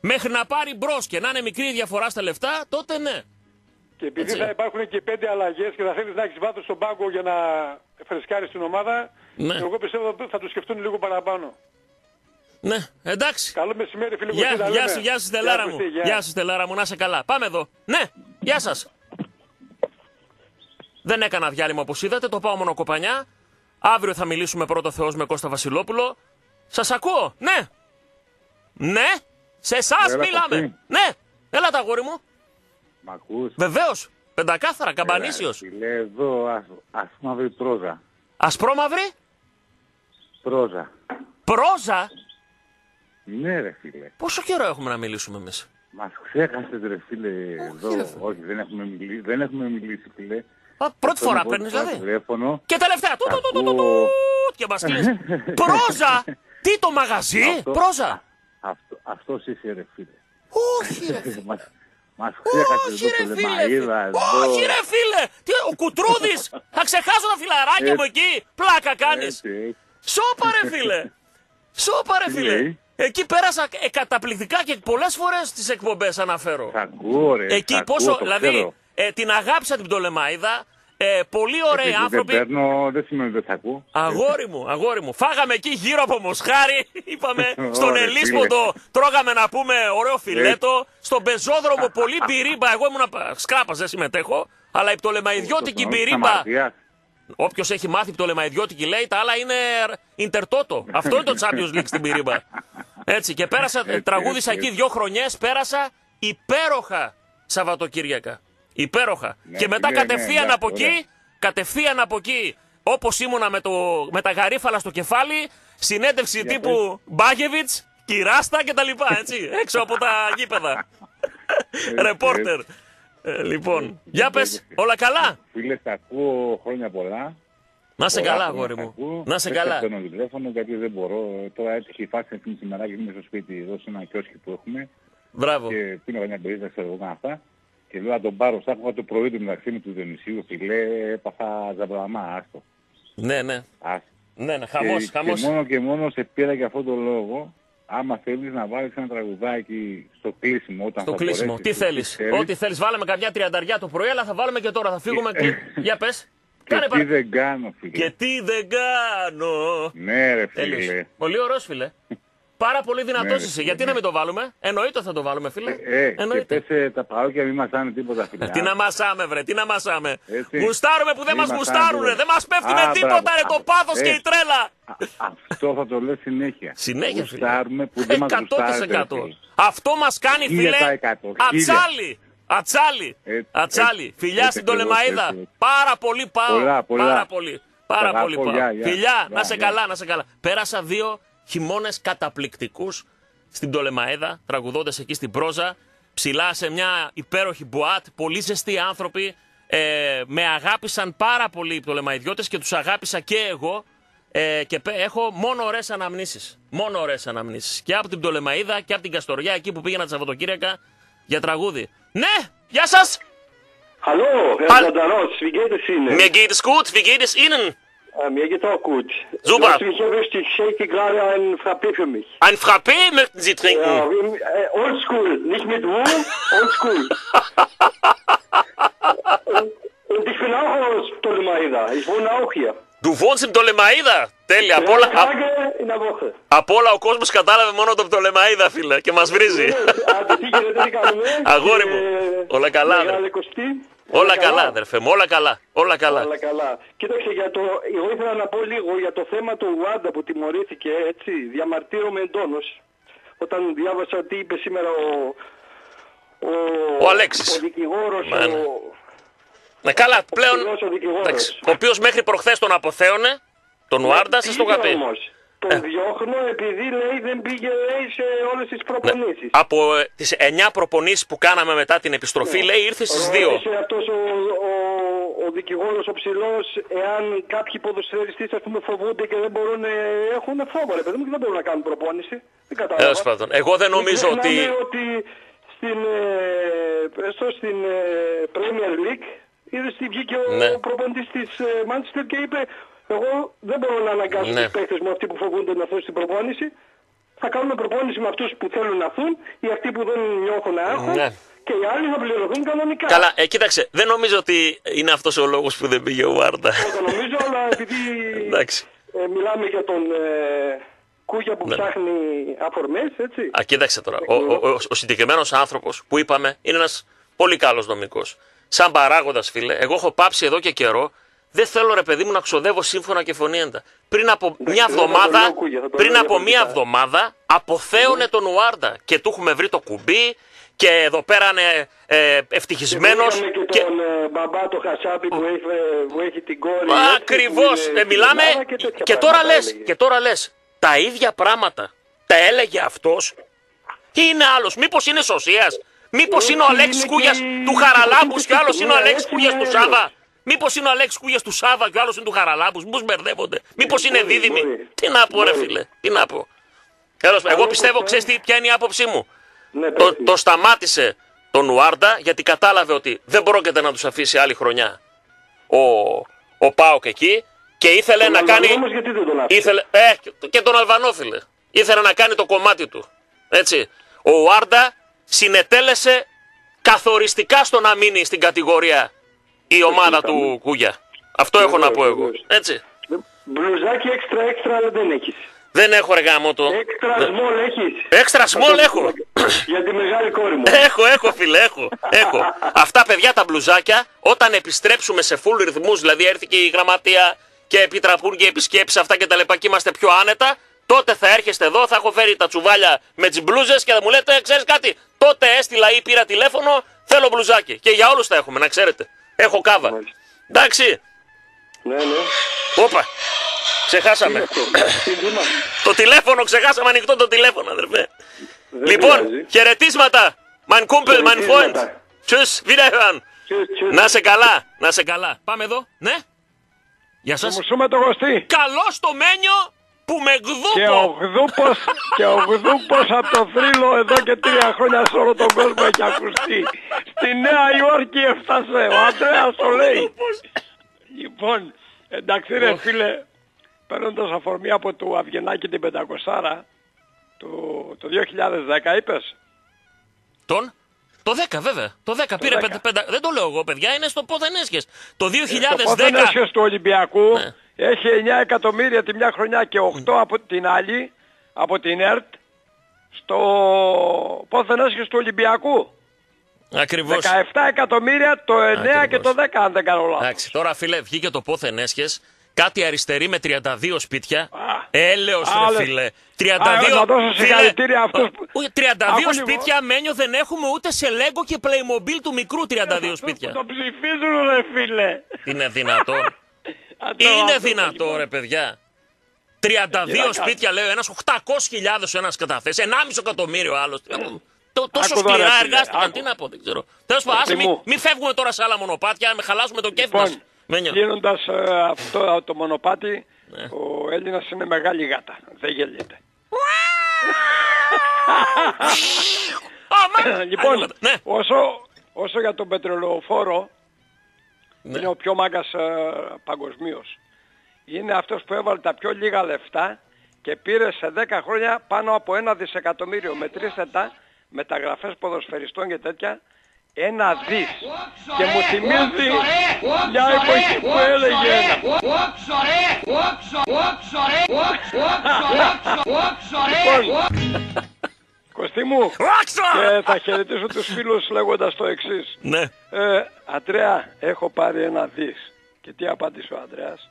μέχρι να πάρει μπρος και να είναι μικρή η διαφορά στα λεφτά, τότε ναι. και επειδή Έτσι. θα υπάρχουν και πέντε αλλαγές και θα θέλεις να έχεις βάθος στον πάγκο για να φρεσκάρεις την ομάδα, Ναι. εγώ πιστεύω θα το σκεφτούν λίγο παραπάνω. Ναι, εντάξει. Καλό μεσημέρι φίλε Γεια, Κωστή, τα γεια λέμε. σου, γεια σου, Στελάρα μου. Κωστή, γεια. Γεια σου, Στελάρα μου, να είσαι καλά. Πάμε εδώ. Ναι, γεια σας. Δεν έκανα διάλειμμα όπως είδατε, το πάω μόνο κοπανιά. Αύριο θα μιλήσουμε πρώτο Θεός με Κώστα Βασιλόπουλο. Σας ακούω, ναι. Ναι, σε εσάς Έλα, μιλάμε. Κωστή. Ναι, έλα τα αγόρι μου. Μ' ακούς; Βεβαίως. Πεντακάθαρα, καμπανίσιος. Έλα, Φίλε, εδώ ας, ασμαύρη πρόζα. Ασπρόμαυρη, Πρόζα. πρόζα; Ναι ρε φίλε. Πόσο καιρό έχουμε να μιλήσουμε εμείς; Μας ξέχασες ρε φίλε εδώ. ρε, φίλε. Όχι, δεν έχουμε, μιλήσει, δεν έχουμε μιλήσει φίλε. Πρώτη φορά Παίρνω παίρνεις πρώτη φορά δηλαδή. Τηλέφωνο. Και τελευταία. Του, του, του, του, του, του, Ακούω. και μας κλείσεις. Πρόζα! Τι το μαγαζί, Αυτό- πρόζα! Αυτό, αυτός είσαι ρε φίλε. Όχι, ρε φίλε. μας, μας ξέχασες Όχι, εδώ ρε το φίλε. Λεμαΐδα εδώ. Όχι, ρε φίλε. Τι, ο Κουτρούδης. Θα ξεχάσω τα φιλαράκια μου εκεί. Πλάκα κάνεις. Έτσι, έτσι. Σώπα, ρε φίλε. Σώπα, ρε Τι φίλε. λέει; Εκεί πέρασα ε, καταπληκτικά και πολλές φορές τις εκπομπές αναφέρω. Σ' ακούω ρε. Εκεί σ' πόσο. ακούω, το Δηλαδή, ξέρω. Ε, την αγάπησα την Πτολεμαίδα. Ε, πολύ ωραίοι Επειδή άνθρωποι. Δεν παίρνω, δεν σημαίνει ότι δεν σ' ακούω. Αγόρι μου, αγόρι μου. Φάγαμε εκεί γύρω από Μοσχάρι. Είπαμε στον Ωραία, Ελίσποντο. Τρώγαμε να πούμε ωραίο φιλέτο. Στον πεζόδρομο πολύ μπυρίμπα. Εγώ ήμουν σκράπα, δεν συμμετέχω. Αλλά η πτολεμαϊδιώτικη Σωστό, μπυρίμπα. Σαμαρτίας. Όποιος έχει μάθει πτολεμαϊδιώτικη λέει, τα άλλα είναι Ιντερτότο. Αυτό είναι το Champions League στην πυρίμπα. Έτσι. Και πέρασα, Έτσι, τραγούδισα έτσι, εκεί δύο χρονιές. Πέρασα υπέροχα Σαββατοκύριακα. Υπέροχα. Ναι, και μετά ναι, ναι, κατευθείαν ναι, από ωραία. εκεί, κατευθείαν από εκεί, όπως ήμουνα με, το, με τα γαρίφαλα στο κεφάλι, συνέντευξη Για τύπου Μπάκεβιτ, Κυράστα κτλ. Έτσι, έξω από τα γήπεδα. Ρεπόρτερ. Ε, λοιπόν, για πες, όλα καλά; Φίλε, σ' ακούω χρόνια πολλά. Να σε Πολλά καλά, χρόνια αγόρι σ' μου. ακούω. Να σε Δεν καλά. σε παίρνω τηλέφωνο γιατί δεν μπορώ. Τώρα έτυχε η φάση εκείνη τη μέρα και είμαι στο σπίτι εδώ σε ένα κιόσκι που έχουμε Μπράβο. και πίνω μια μπερίζα, ξέρω εγώ κάνα αυτά. Και λέω να τον πάρω, σ' άκουγα το πρωί του μεταξύ μου του Διονυσίου, φιλέ, έπαθα ζαμπραμά, άστο. Ναι, ναι. άστο. Ναι, ναι. Χαμός, και, χαμός. και μόνο και μόνο σε πήρα για αυτόν τον λόγο, άμα θέλεις να βάλεις ένα τραγουδάκι στο κλείσιμο όταν Στο θα κλείσιμο. μπορέσεις, Τι εσύ θέλεις; ξέρεις. Ό,τι θέλεις. Βάλαμε καμιά τριανταριά το πρωί, αλλά θα βάλουμε και τώρα. Θα φύγουμε και. Για πες. Και Κάνε τι παρα... δεν κάνω, φίλε. Και τι δεν κάνω. Ναι, ρε Τέλειος. φίλε. Πολύ ωραίος, φίλε. Πάρα πολύ δυνατός Ναι, ρε, είσαι. φίλε, Γιατί ναι. να μην το βάλουμε; Εννοείται θα το βάλουμε, φίλε. Ε, ε, και Εννοείται. πες ε, τα παρόκια μην μασάνε τίποτα, φίλε. Τι να μασάμε, βρε, τι να μασάμε. Έτσι. Γουστάρουμε που δεν Μη μας μασάνε γουστάρουνε. τίποτα. Δεν μας πέφτει με Α, τίποτα, μπράβο. ρε, το πάθος Ε. και η τρέλα. Α, Αυτό θα το λέω συνέχεια. Συνέχεια, φίλε. Γουστάρουμε που δεν μας 100%. γουστάρετε, ρε, φίλε. Αυτό μας κάνει, φίλε. 1000%. Ατσάλι. Ατσάλι. Έτσι, Ατσάλι. έτσι, Φιλιά έτσι στην Τολεμαίδα. ακριβώς, έτσι. Πάρα πολύ πάω. Πολλά, πολλά. Πάρα πολύ. Πάρα Καλά, πολύ πάω. πολλά, γεια. Φιλιά, Γεια, να σε γεια. καλά, να σε καλά. Πέρασα δύο χειμώνες καταπληκτικούς στην Τολεμαίδα, τραγουδώντας εκεί στην πρόζα. Ψηλά σε μια υπέροχη μπουάτ, πολύ ζεστοί άνθρωποι. Ε, με αγάπησαν πάρα πολύ οι Πτολεμαϊδιώτες και τους αγάπησα και εγώ. Ε, και πέ- έχω μόνο ωραίες αναμνήσεις. Μόνο ωραίες αναμνήσεις. Και από την Πτολεμαίδα και από την Καστοριά, εκεί που πήγαινα τη Σαββατοκύριακα για τραγούδι. Ναι, γεια σας! Hallo, Herr Hall- Sadarot, wie geht es Ihnen? Mir geht es gut, wie geht es Ihnen? Äh, mir geht auch gut. Super. Du hast mich erwischt, ich shake gerade einen Frappé für mich. Ein Frappé möchten Sie trinken? Ja, wie, äh, oldschool, nicht mit Wu, oldschool. und, und ich bin auch aus Ptolemaiда. Ich wohne auch hier. Du wohnst στην Πτολεμαίδα. Τέλεια. Από όλα, Drei α- Tage in der Woche. από όλα ο κόσμος κατάλαβε μόνο το Πτολεμαίδα, φίλε. Και μας βρίζει. Άντε, τι γίνεται, τι κάνουμε. Αγόρι μου. Ε, Όλα καλά, Μεγάλε αδερφέ. Κωστή. Όλα καλά, αδερφέ μου. Όλα καλά. Όλα καλά. Όλα καλά. Κοίταξε, για το, εγώ ήθελα να πω λίγο για το θέμα του Ουάντα που τιμωρήθηκε, έτσι, διαμαρτύρομαι εντόνως. Όταν διάβασα τι είπε σήμερα ο... Ο, Ο Αλέξης. Ο δικηγόρος, Ναι, ναι. ο, Ναι, καλά, πλέον. ψηλός ο δικηγόρος. Εντάξει, ο οποίος μέχρι προχθές τον αποθέωνε, τον Ουάρντα, σας το είχα Πήγε πει. όμως; Τον διώχνω επειδή λέει δεν πήγε λέει, σε όλες τις προπονήσεις. Από ε, τις 9 προπονήσεις που κάναμε μετά την επιστροφή, λέει ήρθε στις 2. Ρώτησε αυτός ο, ο, ο δικηγόρος ο ψηλός εάν κάποιοι ποδοσφαιριστές ας πούμε φοβούνται και δεν μπορούν να έχουν φόβο ρε παιδί μου και δεν μπορούν να κάνουν προπόνηση. Δεν κατάλαβα. Τέλος πάντων. Εγώ δεν νομίζω Μην ξεχνάμε ότι. ότι στην, ε, στο, στην ε, Premier League είδες τι βγήκε ο Ναι. προπονητής της ε, Manchester και είπε εγώ δεν μπορώ να αναγκάσω Ναι. τους παίκτες μου αυτοί που φοβούνται να έρθουν στην προπόνηση. Θα κάνουμε προπόνηση με αυτούς που θέλουν να έρθουν ή αυτοί που δεν νιώθουν να έρχουν Ναι. και οι άλλοι θα πληρωθούν κανονικά. Καλά, ε, κοίταξε, δεν νομίζω ότι είναι αυτός ο λόγος που δεν πήγε ο Ουάρντα. Το νομίζω, αλλά επειδή Εντάξει. ε, μιλάμε για τον ε, Κούγια που Ναι. ψάχνει αφορμές, έτσι. Α, κοίταξε τώρα. Ο, ο, ο, ο συγκεκριμένος άνθρωπος που είπαμε είναι ένας πολύ καλός νομικός. Σαν παράγοντας, φίλε, εγώ έχω πάψει εδώ και καιρό. Δεν θέλω ρε παιδί μου να ξοδεύω σύμφωνα και φωνήεντα. Πριν από μια δεν θα το εβδομάδα, λέω, Κούγια, θα το πριν λέω από μια διαφορετικά. εβδομάδα, αποθέωνε τον Ουάρντα και του έχουμε βρει το κουμπί και εδώ πέρα είναι ε, ευτυχισμένος. Είχαμε και Και... τον ε, μπαμπά το Χασάπη που έχει, ε, που έχει την κόρη. έτσι, Ακριβώς. που είναι Ε, μιλάμε στην Ελλάδα και, τέτοια και τώρα πράγματα λες. έλεγε. Και τώρα λες. Τα ίδια πράγματα τα έλεγε αυτός ή είναι άλλος. Μήπως είναι σωσίας. Μήπως Όχι, είναι ο Αλέξης είναι Κούγιας και η- του η Χαραλάμπους υποκριτική και άλλος είναι ο ναι, Αλέξης έτσι Κούγιας είναι του έλεγε. Σάβα; Μήπως είναι ο Αλέξης Κούγια του Σάβα και ο άλλος είναι του Χαραλάμπους. Μήπως μπερδεύονται. Μήπως είναι μπορεί, δίδυμοι. μπορεί. Τι να πω, ρε Μπορεί. φίλε. Τι να πω. Τέλος, εγώ όπως πιστεύω, το- ξέρεις ποια είναι η άποψή μου. Ναι, Το, πες μου. το σταμάτησε τον Ουάρντα γιατί κατάλαβε ότι δεν πρόκειται να τους αφήσει άλλη χρονιά ο, ο Πάοκ εκεί και ήθελε Τον να Αλβανό κάνει. όμως γιατί δεν τον άφησε; Ήθελε, ε, και τον Αλβανόφιλε. Ήθελε να κάνει το κομμάτι του. Έτσι. Ο Ουάρντα συνετέλεσε καθοριστικά στο να μείνει στην κατηγορία η ομάδα του Κούγια. Αυτό έχω να πω εγώ. βεβαίως. Έτσι. Μπλουζάκι έξτρα έξτρα αλλά δεν έχεις. Δεν έχω ρε γάμο το. Έξτρα small έχεις. Έξτρα Θα small το- έχω. Για τη μεγάλη κόρη μου. Έχω, έχω φίλε, έχω. έχω. Αυτά παιδιά τα μπλουζάκια, όταν επιστρέψουμε σε full ρυθμούς, δηλαδή έρθει και η γραμματεία και επιτραπούν και επισκέψεις αυτά και τα λοιπά και είμαστε πιο άνετα, τότε θα έρχεστε εδώ, θα έχω φέρει τα τσουβάλια με τις μπλούζες και θα μου λέτε, ξέρεις κάτι, τότε έστειλα ή πήρα τηλέφωνο, θέλω μπλουζάκι. Και για όλους τα έχουμε, να ξέρετε. Έχω κάβα. Μάλιστα. Εντάξει, Ναι, ναι. όπα, ξεχάσαμε. Αυτό; Τι βήμα. το τηλέφωνο, ξεχάσαμε ανοιχτό το τηλέφωνο, αδερφέ. Δεν Λοιπόν, πειράζει. χαιρετίσματα. Mein Kumpel, mein Freund. Χαιρετίσματα. Tschüss, wiederhören. Τσους, τσους. Να σε καλά, να σε καλά. Πάμε εδώ, ναι. Γεια σας. Μουσούμε το γοστί. Καλό στο μένιο που με Και ο γδούπος. Γδούπος, και ο Γδούπος από το θρύλο εδώ και τρία χρόνια σε όλο τον κόσμο έχει ακουστεί. Στη Νέα Υόρκη έφτασε, ο Αντρέας το λέει. Λοιπόν, εντάξει ρε φίλε, παίρνοντας αφορμή από του Αυγενάκη την 500 το, το 2010 είπες. Τον; Το 10 βέβαια. Το 10 πήρε 10. πέντε, πέντε, Δεν το λέω εγώ παιδιά, είναι στο πόθεν έσχες. Το 2010. Το πόθεν έσχες του Ολυμπιακού Ναι. Έχει 9 εκατομμύρια τη μια χρονιά και 8 από την άλλη, από την ΕΡΤ, στο πόθεν έσχες του Ολυμπιακού. Ακριβώς. 17 εκατομμύρια το 9 και Ακριβώς. το 10 αν δεν κάνω λάθος. Εντάξει, τώρα φίλε βγήκε το πόθεν έσχες. Κάτι αριστερή με 32 σπίτια. Α. Έλεος Άλλες. ρε φίλε. 32. Α, να δώσω φίλε, συγχαρητήρια αυτούς που- Όχι, 32 Άκου λίγο. σπίτια μένιο δεν έχουμε ούτε σε Lego και Playmobil του μικρού 32 σπίτια. Το ψηφίζουν ρε φίλε. Είναι δυνατόν. Αν το Είναι άνθρωπο, δυνατό λοιπόν. ρε παιδιά. 32 σπίτια λέω ένας, 800.000 ο ένας καταθέσεις, 1,5 εκατομμύριο ο άλλος. Το, τόσο Άκου τώρα, σκληρά φίλε, εργάστηκαν, άκου. τι να πω, δεν ξέρω. Τέλος πάντων, άσε, Παιδί μην μου. μη φεύγουμε τώρα σε άλλα μονοπάτια, με χαλάσουμε το κέφι μας. Λοιπόν, Μένιο. γίνοντας ε, αυτό το μονοπάτι, Ναι. ο Έλληνας είναι μεγάλη γάτα. Δεν γελιέται. Άμα! λοιπόν, Άμα, ναι, όσο, όσο για τον πετρελαιοφόρο, ναι. είναι ο πιο μάγκας ε, παγκοσμίως. Είναι αυτός που έβαλε τα πιο λίγα λεφτά και πήρε σε 10 χρόνια πάνω από ένα δισεκατομμύριο. Μετρήστε τα μεταγραφές ποδοσφαιριστών και τέτοια ένα δις και μου θυμίζει μια εποχή που έλεγε ένα. Λοιπόν, Κωστή μου, και θα χαιρετήσω τους φίλους λέγοντας το εξής. Ναι. Ε, Αντρέα, έχω πάρει ένα δις. Και τι απάντησε ο Ανδρέας.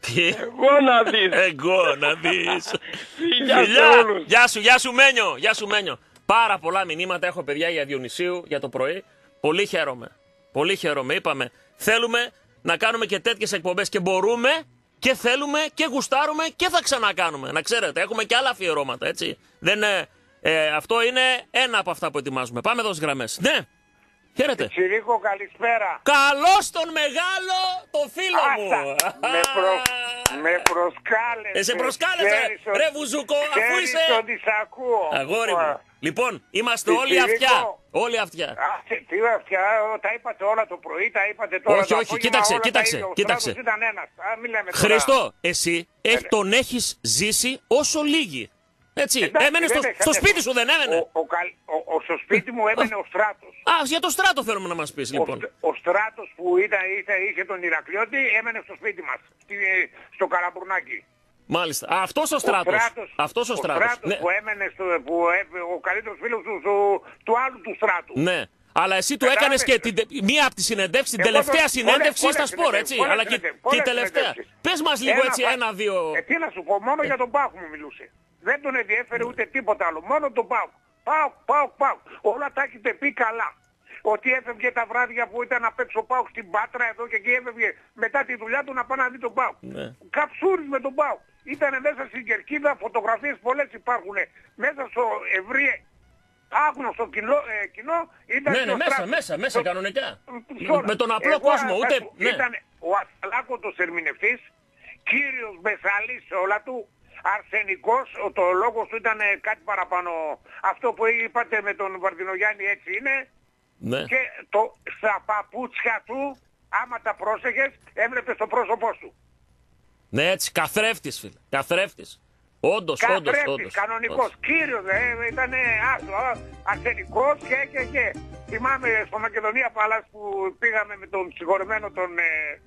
Τι; Εγώ να δεις. Εγώ να δεις. Φιλιά σε όλους. Γεια σου, γεια σου Μένιο, γεια σου Μένιο. Πάρα πολλά μηνύματα έχω παιδιά για Διονυσίου για το πρωί. Πολύ χαίρομαι. Πολύ χαίρομαι. Είπαμε, θέλουμε να κάνουμε και τέτοιες εκπομπές και μπορούμε και θέλουμε και γουστάρουμε και θα ξανακάνουμε. Να ξέρετε, έχουμε και άλλα αφιερώματα, έτσι. Δεν, ε, ε, αυτό είναι ένα από αυτά που ετοιμάζουμε. Πάμε εδώ στις γραμμές. Ναι. Χαίρετε. Τσιρίκο, καλησπέρα. Καλώς τον μεγάλο, το φίλο μου. με, προ... με προσκάλεσε. Ε, σε προσκάλεσε. Ξέρεις ότι- Ρε Βουζούκο, αφού ξέρεις είσαι. ότι σ' ακούω. Αγόρι μου. Λοιπόν, είμαστε Τι όλοι Τσιρίκο. αυτιά. Όλοι αυτιά. Άσε, τι αυτιά, τα είπατε όλα το πρωί, τα είπατε τώρα. Όχι, το όχι, απόγευμα, κοίταξε, όλα τα κοίταξε, ίδια. Ο κοίταξε. Στράτος ήταν ένας. Α, μην λέμε τώρα. Χριστό, εσύ Ε, έχ- τον έχεις ζήσει όσο λίγοι. Έτσι, Εντάξει, έμενε δεν στο, έχανε. στο σπίτι σου, δεν έμενε; Ο, ο, καλ- ο, ο, στο σπίτι μου έμενε ο Στράτος. Α, για το στράτο θέλουμε να μας πεις, Ο, λοιπόν. Στ- ο Στράτος που ήταν, είχε, είχε τον Ηρακλειώτη έμενε στο σπίτι μας, στη, στο Καραμπουρνάκι. Μάλιστα. Α, αυτός ο στράτος. Στράτος- Αυτός ο στράτος. Στράτος Ναι. που έμενε στο, που, έ- ο καλύτερος φίλος του, του, του άλλου του Στράτου. Ναι. Αλλά εσύ του Κατάλαβες; έκανες και την, τε- μία από τις συνεντεύξεις, την Εγώ τελευταία τον- συνέντευξη πολλές- στα πολλές σπορ, συνεντεύξεις, έτσι. πολλές Αλλά και, συνεντεύξεις, και η πολλές τελευταία. συνεντεύξεις. Πες μας λίγο Ένα έτσι φα- ένα-δύο. Ε, τι να σου πω, μόνο για τον Πάουκ μου μιλούσε. Δεν τον ενδιέφερε ούτε τίποτα άλλο, μόνο τον Πάουκ. Πάουκ, Πάουκ, Πάουκ. Όλα τα έχετε πει καλά. Ότι έφευγε τα βράδια που ήταν να παίξει ο Πάουκ στην Πάτρα εδώ και εκεί έφευγε μετά τη δουλειά του να πάει να δει τον Πάουκ. Ναι. Καψούρης με τον Πάουκ. Ήταν μέσα στην κερκίδα, φωτογραφίες πολλές υπάρχουν. Μέσα στο ευρύ άγνωστο κοινό, ε, κοινό ήταν Ναι, και ναι, ο μέσα, Στράτος. μέσα, μέσα Το- κανονικά. Sorry. Με τον απλό Εγώ, κόσμο, θα ούτε. σου- Ναι. Ήταν ο Ασφαλάκωτος ερμηνευτής, κύριος Μπεσαλής σε όλα του, αρσενικός, ο, το λόγος του ήταν ε, κάτι παραπάνω. Αυτό που είπατε με τον Βαρδινογιάννη έτσι είναι. Ναι. Και το, στα παπούτσια του, άμα τα πρόσεχες, έβλεπες το πρόσωπό του. Ναι, έτσι, καθρέφτης, φίλε. Καθρέφτης. Όντως, όντως, Καθρέφτης, όντως. κανονικός, κύριος, ε, ήταν άστο, αρσενικός και, και, και. Θυμάμαι στο Μακεδονία Παλάς που πήγαμε με τον συγχωρεμένο τον ε,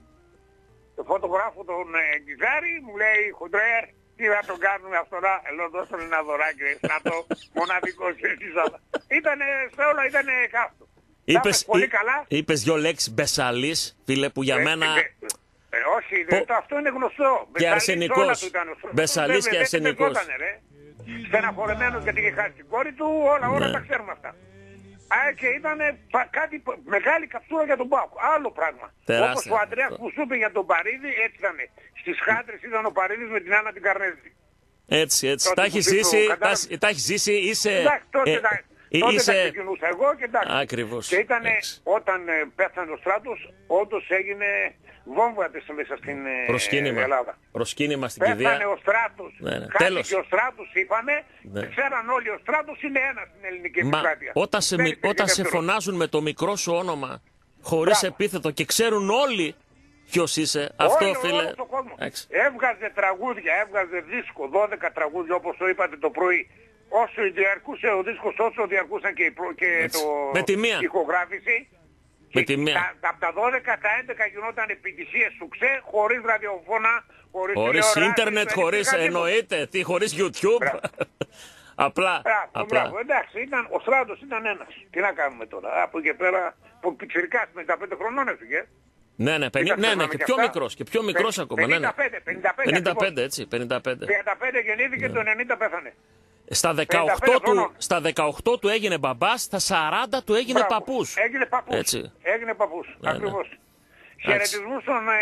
τον φωτογράφο τον ε, Γκυζάρη, μου λέει χοντρέ, τι θα τον κάνουμε αυτό να, λέω δώστε του ένα δωράκι, ρε, να το μοναδικό εσείς όλα. Ήτανε, σε όλα ήτανε κάστο. Είπες, Είπες, πολύ εί- καλά. είπες δυο λέξεις μπεσαλής, φίλε, που για Ε, μένα... ε, ε, όχι, δεν- το, αυτό είναι γνωστό. Μπεσαλής αρσενικός. όλα του ήταν. Μπεσαλής Δεν- και δεν αρσενικός. πεζότανε, ρε. Στεναχωρεμένος γιατί είχε χάσει την κόρη του, όλα, όλα Ναι. τα ξέρουμε αυτά. Α, και ήταν κάτι π- μεγάλη καψούρα για τον Πάουκ. Άλλο πράγμα. Τεράστια. Όπως ο Αντρέας που σου είπε για τον Παρίδη, έτσι ήταν. Στις χάντρες ήταν ο Παρίδης με την Άννα την Καρνέζη. Έτσι, έτσι. Τότε Τα που έχεις πήγε ο- ζήσει, τα, κατάλαβες. τα έχεις ζήσει, είσαι... Εντάξει, τότε, ε, τα, ε, τότε είσαι... τα ξεκινούσα εγώ και εντάξει. Ακριβώς. Και ήταν Έτσι. όταν ε, πέθανε ο στράτος, όντως έγινε βόμβα της μέσα στην ε, Προσκύνημα. Ελλάδα. Προσκύνημα στην Πέθανε κηδεία. ο στράτος. Ναι, ναι. Κάτι Τέλος. και ο στράτος είπαμε. Ναι. Ξέραν όλοι ο στράτος είναι ένας στην ελληνική Μα επικράτεια. όταν σε, Δεν μι- υπήρχε όταν σε δεύτερος. φωνάζουν με το μικρό σου όνομα, χωρίς Μπράβο. επίθετο και ξέρουν όλοι ποιος είσαι, αυτό Όλο- φίλε... όλος ο κόσμος. Εντάξει. Έβγαζε τραγούδια, έβγαζε δίσκο, 12 τραγούδια όπως το είπατε το πρωί. Όσο διαρκούσε ο δίσκος, όσο διαρκούσαν και, η προ- και Έτσι. το Με τη μία. ηχογράφηση. Με Και τη μία. Τα, από τα 12, τα 11 γινόταν επιτυχίες του ξέ, χωρίς ραδιοφώνα, χωρίς, Χωρίς τηλεοράση, ίντερνετ, δεν χωρίς υπήρχαν τίποτα. εννοείται, τι, χωρίς YouTube. Μπράβο. απλά, Μπράβο, απλά. μπράβο. Εντάξει, ήταν, ο Στράτος ήταν ένας. Τι να κάνουμε τώρα. Από εκεί πέρα, που πιτσιρικάς με τα 5 χρονών έφυγε. Ναι, ναι, πενι- Ήταν ναι, ναι, θυμάμαι και και πιο αυτά. μικρός, και πιο μικρός Πεν- ακόμα, ναι, ναι. 55, 55, 55, έτσι, 55. 35 γεννήθηκε, Ναι. το 90 πέθανε. Στα 18, 55 του, χρόνων. στα 18 του έγινε μπαμπάς, στα 40 του έγινε Μπράβο. παππούς. Έγινε παππούς. Έτσι. Έγινε παππούς. Ναι, ναι. Ακριβώς. Χαιρετισμούς στον ε,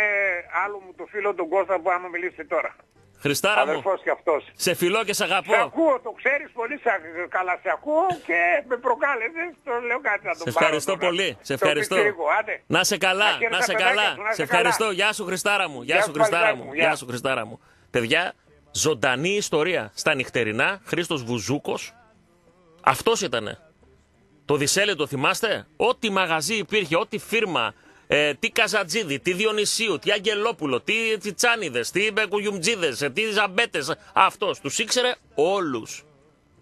άλλο μου το φίλο τον Κώστα που άμα μιλήσετε τώρα. Χριστάρα μου, Αδερφός και αυτός. σε φιλώ και σε Σε αγαπώ. ακούω, το ξέρεις πολύ σα- καλά σε ακούω και με προκάλεσες, το λέω κάτι να το Σε πάρω ευχαριστώ τώρα. πολύ. Σε Το ευχαριστώ. πιτσιρίκο, άντε. Να σε καλά, Να χαίρεσαι να σε τα παιδάκια καλά. σου, να Σε είσαι ευχαριστώ. καλά. Γεια σου Χριστάρα μου. Γεια Γεια σου σου, Χριστάρα παλικάρι μου. μου. Γεια Γεια. σου Χριστάρα μου. Παιδιά, ζωντανή ιστορία στα νυχτερινά. Χρήστος Βουζούκος. Αυτός ήτανε. Το Δισέλη το θυμάστε; Ό,τι μαγαζί υπήρχε, ό,τι φίρμα. Ε, τι Καζατζίδη, τι Διονυσίου, τι Αγγελόπουλο, τι Τσιτσάνιδες, τι Μπεκουγιουμτζίδες, τι Ζαμπέτες. Αυτός τους ήξερε όλους.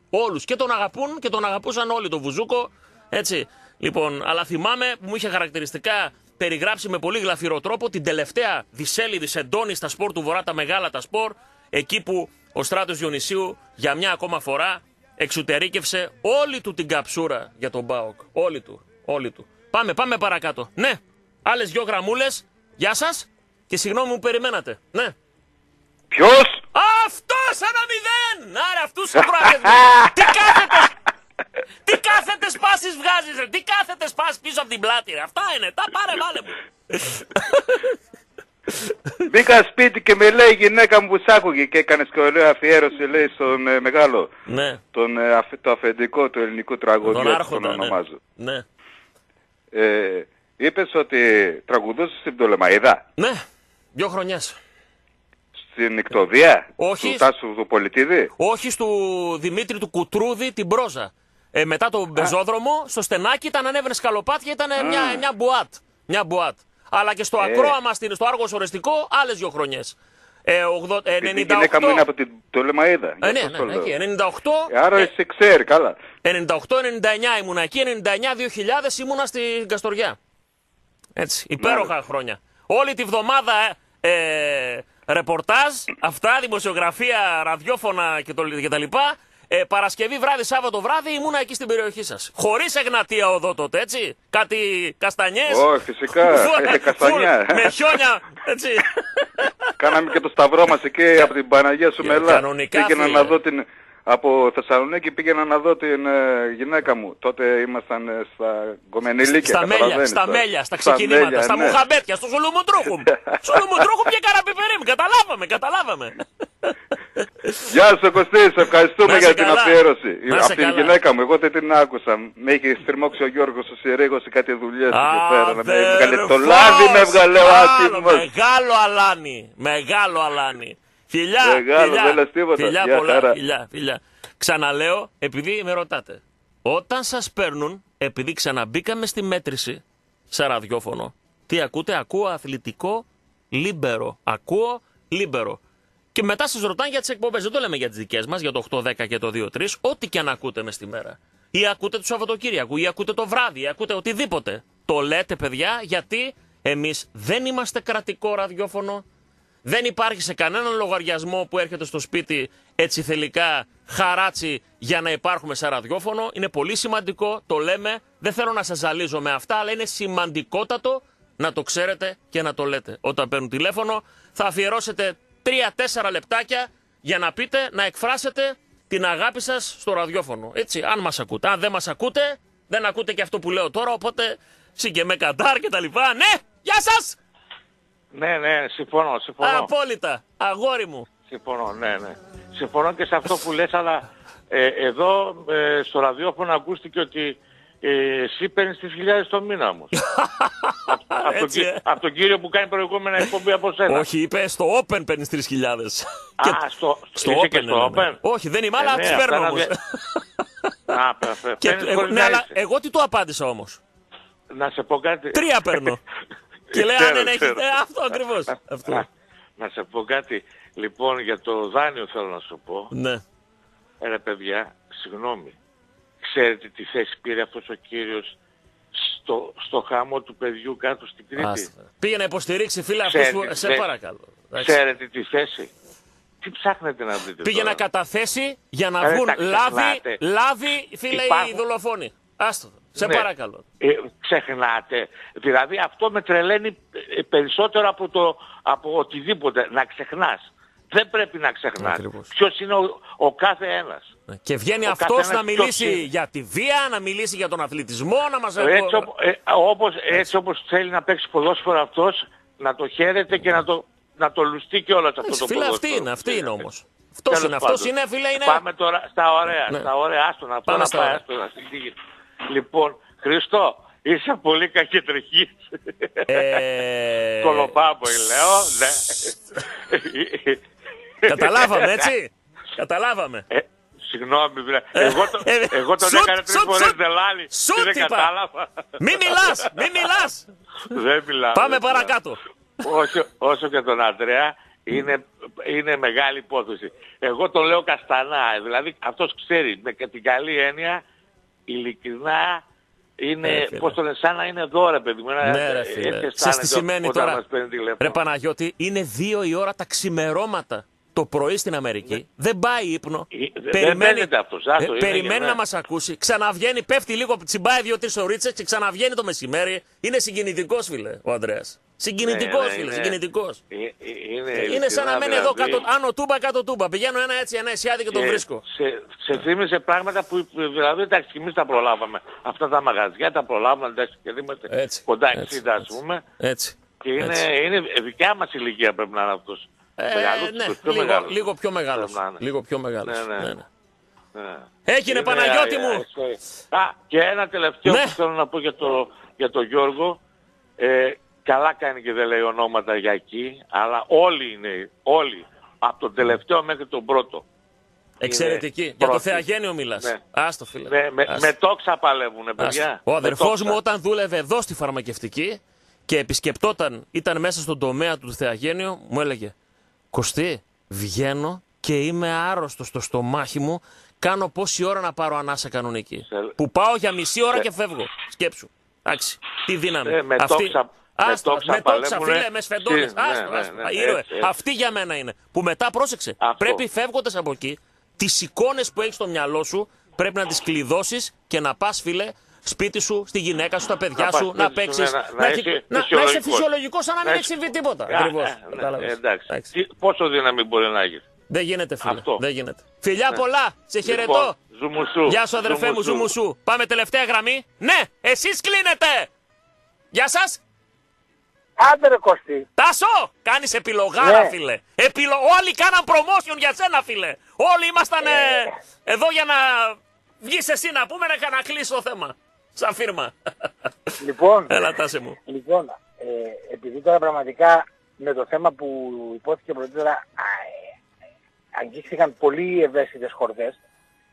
Όλους. Και τον αγαπούν και τον αγαπούσαν όλοι. Το Βουζούκο, έτσι. Λοιπόν, αλλά θυμάμαι που μου είχε χαρακτηριστικά περιγράψει με πολύ γλαφυρό τρόπο την τελευταία δισέλιδη σεντόνι στα σπορ του Βορρά, τα μεγάλα τα σπορ, εκεί που ο Στράτος Διονυσίου για μια ακόμα φορά εξουτερήκευσε όλη του την καψούρα για τον Μπάοκ. Όλη του, όλη του. Πάμε, πάμε παρακάτω. Ναι, άλλες δυο γραμμούλες. Γεια σας και συγγνώμη μου περιμένατε. Ναι. Ποιος; Αυτός ένα μηδέν! Άρα αυτούς τους Τι κάθετες, τι κάθετες σπάσει βγάζεις, ρε; Τι κάθετες σπάσει πίσω από την πλάτη, ρε; Αυτά είναι. Τα πάρε, βάλε μου. Μπήκα σπίτι και με λέει η γυναίκα μου που σ' άκουγε και έκανες και ωραίο αφιέρωση λέει στον ε, μεγάλο. Ναι. Τον, ε, αφ- το αφεντικό του ελληνικού τραγουδιού, Τον έτσι Άρχοντα, τον ναι. ονομάζω. Ναι. Ε, είπες ότι τραγουδούσες στην Πτολεμαϊδά, Ναι. Δυο χρονιές. στην Νικτοδία, Όχι. του Τάσου του Πολιτίδη; Όχι στο Δημήτρη του Κουτρούδη την Πρόζα. Ε, μετά τον πεζόδρομο, στο στενάκι ήταν ανέβαινες σκαλοπάτια, ήταν μια, μια μπουάτ. Μια μπουάτ. Αλλά και στο Ε. ακρόαμα, στην, στο Άργος Ορεστικό, άλλες δύο χρονιές. Ε, 80, ε, 98. Η γυναίκα μου είναι από την Πτολεμαϊδά. Ε, γι' ναι, αυτό ναι, το ναι, λέω. εκεί, 98. Ε, Άρα ε, εσύ ξέρει, καλά. 98-99 ήμουνα εκεί, 99-2000 ήμουνα στην Καστοριά. Έτσι, υπέροχα χρόνια. Όλη τη βδομάδα ε, ε, ρεπορτάζ, αυτά, δημοσιογραφία, ραδιόφωνα και, το, και τα λοιπά. Ε, Παρασκευή βράδυ, Σάββατο βράδυ ήμουνα εκεί στην περιοχή σας. Χωρίς εγνατία οδό τότε, έτσι. Κάτι καστανιές. Ω, φυσικά. Ε, καστανιά. με χιόνια, έτσι. Κάναμε και το σταυρό μας εκεί από την Παναγία σου Μελά. κανονικά, Πήγαινα φίλε. να δω την... Από Θεσσαλονίκη πήγαινα να δω την ε, γυναίκα μου. Τότε ήμασταν ε, στα γκομενιλίκια. Στα μέλια, καταλαβαίνεις, στα ε. μέλια, στα ξεκινήματα, μέλια, στα ναι. μουχαμπέτια, στο Σολομοντρόχουμ. Σολομοντρόχουμ και καραπιπερίμ, καταλάβαμε, καταλάβαμε. Γεια σου Κωστή, σε ευχαριστούμε Να είσαι για την καλά. αφιέρωση. Να είσαι Από την καλά. γυναίκα μου, εγώ δεν την άκουσα. Με είχε στριμώξει ο Γιώργος ο Συρίγος σε κάτι δουλειές εκεί πέρα. Να με έβγαλε το Αδερφός, λάδι με έβγαλε ο άλλο, άτιμος. Μεγάλο αλάνι, μεγάλο αλάνι. Φιλιά, Μεγάλο, φιλιά, δεν λες τίποτα. φιλιά Γεια πολλά, χαρά. φιλιά, φιλιά. Ξαναλέω, επειδή με ρωτάτε. Όταν σας παίρνουν, επειδή ξαναμπήκαμε στη μέτρηση σε ραδιόφωνο, τι ακούτε, ακούω αθλητικό λίμπερο. Ακούω λίμπερο. Και μετά σας ρωτάνε για τις εκπομπές. Δεν το λέμε για τις δικές μας, για το 8-10 και το 2-3. Ό,τι και αν ακούτε μες στη μέρα. Ή ακούτε το Σαββατοκύριακο, ή ακούτε το βράδυ, ή ακούτε οτιδήποτε. Το λέτε, παιδιά, γιατί εμείς δεν είμαστε κρατικό ραδιόφωνο. Δεν υπάρχει σε κανέναν λογαριασμό που έρχεται στο σπίτι έτσι θελικά χαράτσι για να υπάρχουμε σε ραδιόφωνο. Είναι πολύ σημαντικό, το λέμε. Δεν θέλω να σας ζαλίζω με αυτά, αλλά είναι σημαντικότατο να το ξέρετε και να το λέτε. Όταν παίρνουν τηλέφωνο θα αφιερώσετε 3-4 λεπτάκια για να πείτε, να εκφράσετε την αγάπη σας στο ραδιόφωνο. Έτσι, αν μας ακούτε. Αν δεν μας ακούτε, δεν ακούτε και αυτό που λέω τώρα, οπότε σήκε με καντάρ και τα λοιπά. Ναι, γεια σας! Ναι, ναι, συμφωνώ, συμφωνώ. Απόλυτα, αγόρι μου. Συμφωνώ, ναι, ναι. Συμφωνώ και σε αυτό που λες, αλλά ε, εδώ ε, στο ραδιόφωνο ακούστηκε ότι ε, εσύ παίρνεις τις χιλιάδες το μήνα όμως. από, από, τον, Έτσι, κυ- ε. από τον κύριο που κάνει προηγούμενα εκπομπή από σένα. Όχι, είπε στο Open παίρνεις 3.000. Α, στο, στο είσαι Open, και στο ναι, ναι. Open. Όχι, δεν είμαι, Ε, αλλά ναι, τις αυτά παίρνω να όμως. δια- Α, παι- παι- Και, παίρνεις εγώ, χωρίς ναι, να αλλά είσαι. εγώ τι του απάντησα όμως. Να σε πω κάτι. Τρία παίρνω. και λέει, αν Ξέρω, δεν έχει. ξέρω. Ε, αυτό ακριβώς. Αυτό. Να, να σε πω κάτι. Λοιπόν, για το δάνειο θέλω να σου πω. Ναι. Ε, ρε παιδιά, συγγνώμη. Ξέρετε τι θέση πήρε αυτός ο κύριος στο, στο χάμο του παιδιού κάτω στην Κρήτη; Άστα. Πήγε να υποστηρίξει φίλε αυτούς Ξέρετε που. τι Σε θέση- παρακαλώ. Εντάξει. Ξέρετε τη θέση; Τι ψάχνετε να βρείτε Πήγε τώρα; να καταθέσει για να Ε, βγουν τα λάδι, ξεχνάτε. λάδι, φίλε, οι Υπάρχουν- δολοφόνοι. Άστο. Σε Ναι. παρακαλώ. Ε, ξεχνάτε. Δηλαδή αυτό με τρελαίνει ε, περισσότερο από, το, από οτιδήποτε. Να ξεχνάς. Δεν πρέπει να ξεχνάς. Ακριβώς. Ποιος είναι ο, ο κάθε ένας. Και βγαίνει Ο αυτός καθένας να ποιος μιλήσει είναι. για τη βία, να μιλήσει για τον αθλητισμό, να μας Έτσι, οπ- ε, όπως, έτσι όπως θέλει να παίξει ποδόσφαιρο αυτός, να το χαίρεται και να το, να το λουστεί κιόλας αυτός το Φίλε, ποδόσφαιρο. αυτή είναι, αυτή είναι όμως. Αυτός Τέλος είναι, αυτός πάντων. είναι, φίλε, είναι. Πάμε τώρα στα ωραία, Ναι. στα ωραία, άστο να πω Πάμε να στα πάει, ωραία. Άστο να συνεχίσει. Λοιπόν, Χριστό, είσαι πολύ κακεντρική. Ε, Κολοπάμπο, λέω, ναι. Καταλάβαμε, έτσι. Καταλάβαμε. Ε, Συγγνώμη, βρε. εγώ, το, ε, εγώ τον σουτ, έκανα τρεις σουτ, φορές σουτ. δελάλη. Σουτ, Δεν είπα. κατάλαβα. Μη μιλάς, μη μιλάς. Δεν μιλάω. Πάμε δεν μιλάω. παρακάτω. όσο, όσο και τον Αντρέα είναι, είναι μεγάλη υπόθεση. Εγώ τον λέω καστανά, δηλαδή αυτός ξέρει με την καλή έννοια ειλικρινά είναι, Ε, φίλε. πώς το λένε, σαν να είναι εδώ ρε παιδί μου. Ένα- Ναι, ρε έτσι φίλε. αισθάνεται Ξέρεις τι σημαίνει όταν τώρα. μας παίρνει τηλέφωνο. Ρε Παναγιώτη, είναι δύο η ώρα τα ξημερώματα το πρωί στην Αμερική. Δεν πάει ύπνο. Ναι. δεν μπαίνεται αυτός, άστο, Ε, είναι περιμένει για να μένα. μας ακούσει. Ξαναβγαίνει, πέφτει λίγο, τσιμπάει δύο-τρεις ωρίτσε και ξαναβγαίνει το μεσημέρι. Είναι συγκινητικός, φίλε, ο Ανδρέας. Συγκινητικό, Ναι, ναι, φίλε, είναι- συγκινητικό. Ε, ε, Είναι, Είναι σαν να ειλικρινά, μένει εδώ δηλαδή, κάτω, άνω τούμπα, κάτω τούμπα. Πηγαίνω ένα έτσι, ένα εσιάδι και τον και βρίσκω. Σε, σε θύμισε πράγματα που δηλαδή εντάξει και εμείς τα προλάβαμε. Αυτά τα μαγαζιά τα προλάβαμε εντάξει και είμαστε Έτσι, κοντά έτσι, 60 ας πούμε. Έτσι. Και είναι, έτσι. είναι δικιά μας ηλικία πρέπει να είναι αυτός. Ε, Μεγαλύτερος, ναι, πιο λίγο, μεγάλος. λίγο πιο μεγάλο. Πρέπει να είναι. Λίγο πιο μεγάλο. Ναι, ναι. Ναι, ναι. Ναι. Έγινε, Παναγιώτη μου. ε, ε, Α, και ένα τελευταίο Ναι. που θέλω να πω για το, για το Γιώργο. Ε, καλά κάνει και δεν λέει ονόματα για εκεί, αλλά όλοι είναι, όλοι, από τον τελευταίο μέχρι τον πρώτο. Εξαιρετική. Είναι Για το πρώτη. Θεαγένειο μιλάς. Ναι. Άστο, φίλε. Με, με, Άστο. με τόξα παλεύουνε, παιδιά. Άστο. Ο Με αδερφός τόξα. μου όταν δούλευε εδώ στη φαρμακευτική και επισκεπτόταν, ήταν μέσα στον τομέα του Θεαγένειου, μου έλεγε Κωστή, βγαίνω και είμαι άρρωστο στο στομάχι μου. Κάνω πόση ώρα να πάρω ανάσα κανονική. Που πάω για μισή ώρα Σε- και φεύγω. Σκέψου. Εντάξει. Τι δύναμη. Ε, με Αυτή... τόξα- με Άστο, τόξα με τόξα, παλεύουνε. φίλε, με σφεντώνες. Ναι, Άστο, ναι, άστο. ναι, Ήρωε. έτσι, έτσι. Αυτή για μένα είναι. Που μετά πρόσεξε. Πρέπει φεύγοντας από εκεί, τις εικόνες που έχεις στο μυαλό σου πρέπει να τις κλειδώσεις και να πας, φίλε, σπίτι σου, στη γυναίκα σου, στα παιδιά Να πας σου, σπίτι να σου, παίξεις. ναι, να- να είσαι να, να είσαι φυσιολογικός. φυσιολογικός, σαν να μην Να έχει είσαι- συμβεί τίποτα. Α, Ακριβώς. ε, ναι, εντάξει. Τι- Πόσο δύναμη μπορεί να έχεις; Δεν γίνεται, φίλε. Αυτό. Δεν γίνεται. Φιλιά Ναι. πολλά. Σε Λοιπόν, χαιρετώ. ζουμουσού, Γεια σου, αδερφέ μου, ζουμουσού. ζουμουσού. Πάμε τελευταία γραμμή. Ναι, εσείς κλείνετε. Γεια σας. Άντε ρε Κωστή. Τάσο! Κάνεις επιλογάρα, Ναι. φίλε. Επιλο... Όλοι κάναν promotion για σένα, φίλε. Όλοι ήμασταν ε, εδώ για να βγεις εσύ να πούμε να, να κλείσει το θέμα. Σαν φίρμα. Λοιπόν, Έλα, τάσε μου. λοιπόν ε, επειδή τώρα πραγματικά με το θέμα που υπόθηκε πρωτήτερα α, ε, αγγίχθηκαν πολύ ευαίσθητες χορδές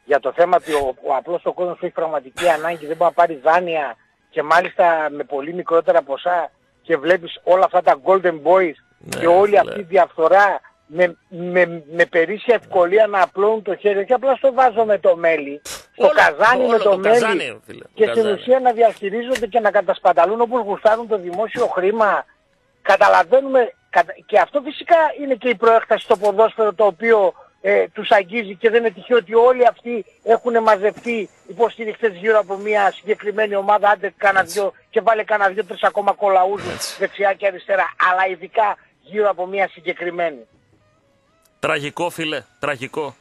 για το θέμα ότι ο, ο απλός ο κόσμος που έχει πραγματική ανάγκη δεν μπορεί να πάρει δάνεια και μάλιστα με πολύ μικρότερα ποσά και βλέπεις όλα αυτά τα golden boys και όλη αυτή η διαφθορά με, με, με περίσσια ευκολία να απλώνουν το χέρι και απλά στο βάζω με το μέλι, στο Όλο- καζάνι όλο με το, το μέλι καζάνι, φίλε, το και στην καζάνι. ουσία να διαχειρίζονται και να κατασπαταλούν όπως γουστάρουν το δημόσιο χρήμα. Καταλαβαίνουμε κατα- και αυτό φυσικά είναι και η προέκταση στο ποδόσφαιρο το οποίο ε, τους αγγίζει και δεν είναι τυχαίο ότι όλοι αυτοί έχουν μαζευτεί υποστηριχτές γύρω από μια συγκεκριμένη ομάδα, άντε κάνα δυο και βάλε κάνα δυο τρεις ακόμα κολαούζους δεξιά και αριστερά, αλλά ειδικά γύρω από μια συγκεκριμένη. Τραγικό, φίλε. Τραγικό.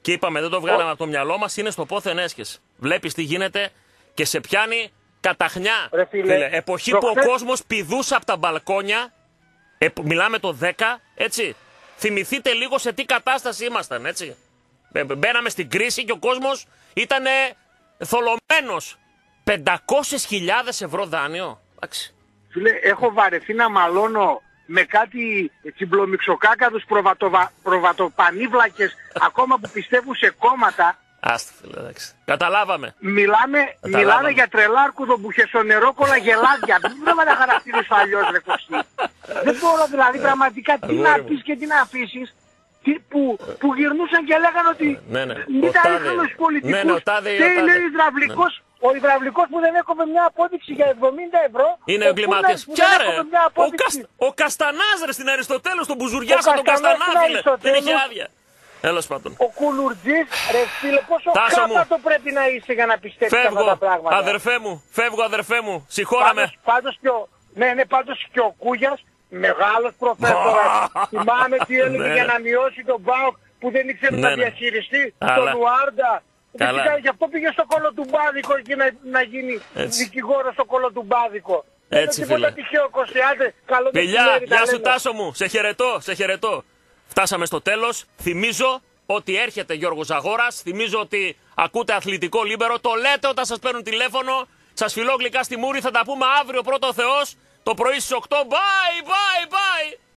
Και είπαμε, δεν το βγάλαμε από το μυαλό μας, είναι στο πόθεν έσχεσαι. Βλέπεις τι γίνεται και σε πιάνει καταχνιά. Ρε φίλε, εποχή που προχθές- ο κόσμος πηδούσε από τα μπαλκόνια. Ε, που μιλάμε το 10, έτσι. Θυμηθείτε λίγο σε τι κατάσταση ήμασταν, έτσι. Ε, Μπαίναμε στην κρίση και ο κόσμος ήταν θολωμένος. 500.000 ευρώ δάνειο. Εντάξει. Φίλε, έχω βαρεθεί να μαλώνω με κάτι τσιμπλομιξοκάκαδους προβατοβα... προβατοπανίβλακες ακόμα που πιστεύουν σε κόμματα. Άστα, φίλε, εντάξει. Καταλάβαμε. Μιλάμε, Καταλάβαμε. μιλάμε για τρελάρκουδο που χεσονερόκολα γελάδια. Δεν μπορώ να τα χαρακτηρίσω αλλιώς ρε Κωστή. Δεν μπορώ δηλαδή πραγματικά τι να Αγόρι μου. πεις και τι να αφήσεις. Τι, που, που γυρνούσαν και λέγανε ότι Ναι, ναι. μην Ο τα τάδε. ρίχνουμε στους πολιτικούς. Ναι, ναι, ο τάδε ή ο Και τάδε. λέει ο υδραυλικός, ο υδραυλικός που δεν έκοβε μια απόδειξη για 70 ευρώ. Είναι ο εγκληματίας. Κούλας που Ποια δεν ρε! έκοβε μια Ο, απόδειξη. Κασ... ο Καστανάς ρε στην Αριστοτέλους, τον μπουζουριάσα τον Καστανάς Καστανά, στην φίλε. Δεν Αριστοτέλους. είχε άδεια. Τέλο πάντων. Ο Κουλουρτζής, ρε φίλε, πόσο Τάσο μου. κάπατο πρέπει να είσαι για να πιστέψεις αυτά τα Φεύγω, πράγματα; αδερφέ μου. Φεύγω, αδερφέ μου. Συγχώραμε. Πάντως, πάντως και ο, ναι, ναι, πάντως και ο Κούγιας, μεγάλος προφέσορας. Θυμάμαι τι έλεγε Ναι. για να μειώσει τον Μπάουκ που δεν ήξερε Ναι, να ναι. διαχειριστεί Αλλά- τον Λουάρντα. Καλά. Φυσικά, γι' αυτό πήγε στο κόλλο του Μπάδικο και να, να γίνει Έτσι. δικηγόρος στο κόλλο του Μπάδικο. Έτσι, Δεν είναι τίποτα φίλε. τυχαίο, Κωστιάτε. Καλό Φιλιά, μεσημέρι, τα γεια σου λέμε. Τάσο μου. Σε χαιρετώ, σε χαιρετώ. Φτάσαμε στο τέλος. Θυμίζω ότι έρχεται Γιώργος Ζαγόρας. Θυμίζω ότι ακούτε αθλητικό λίμπερο. Το λέτε όταν σας παίρνουν τηλέφωνο. Σας φιλώ γλυκά στη μούρη. Θα τα πούμε αύριο πρώτο ο Θεός. Το πρωί στις 8. Bye, bye, bye.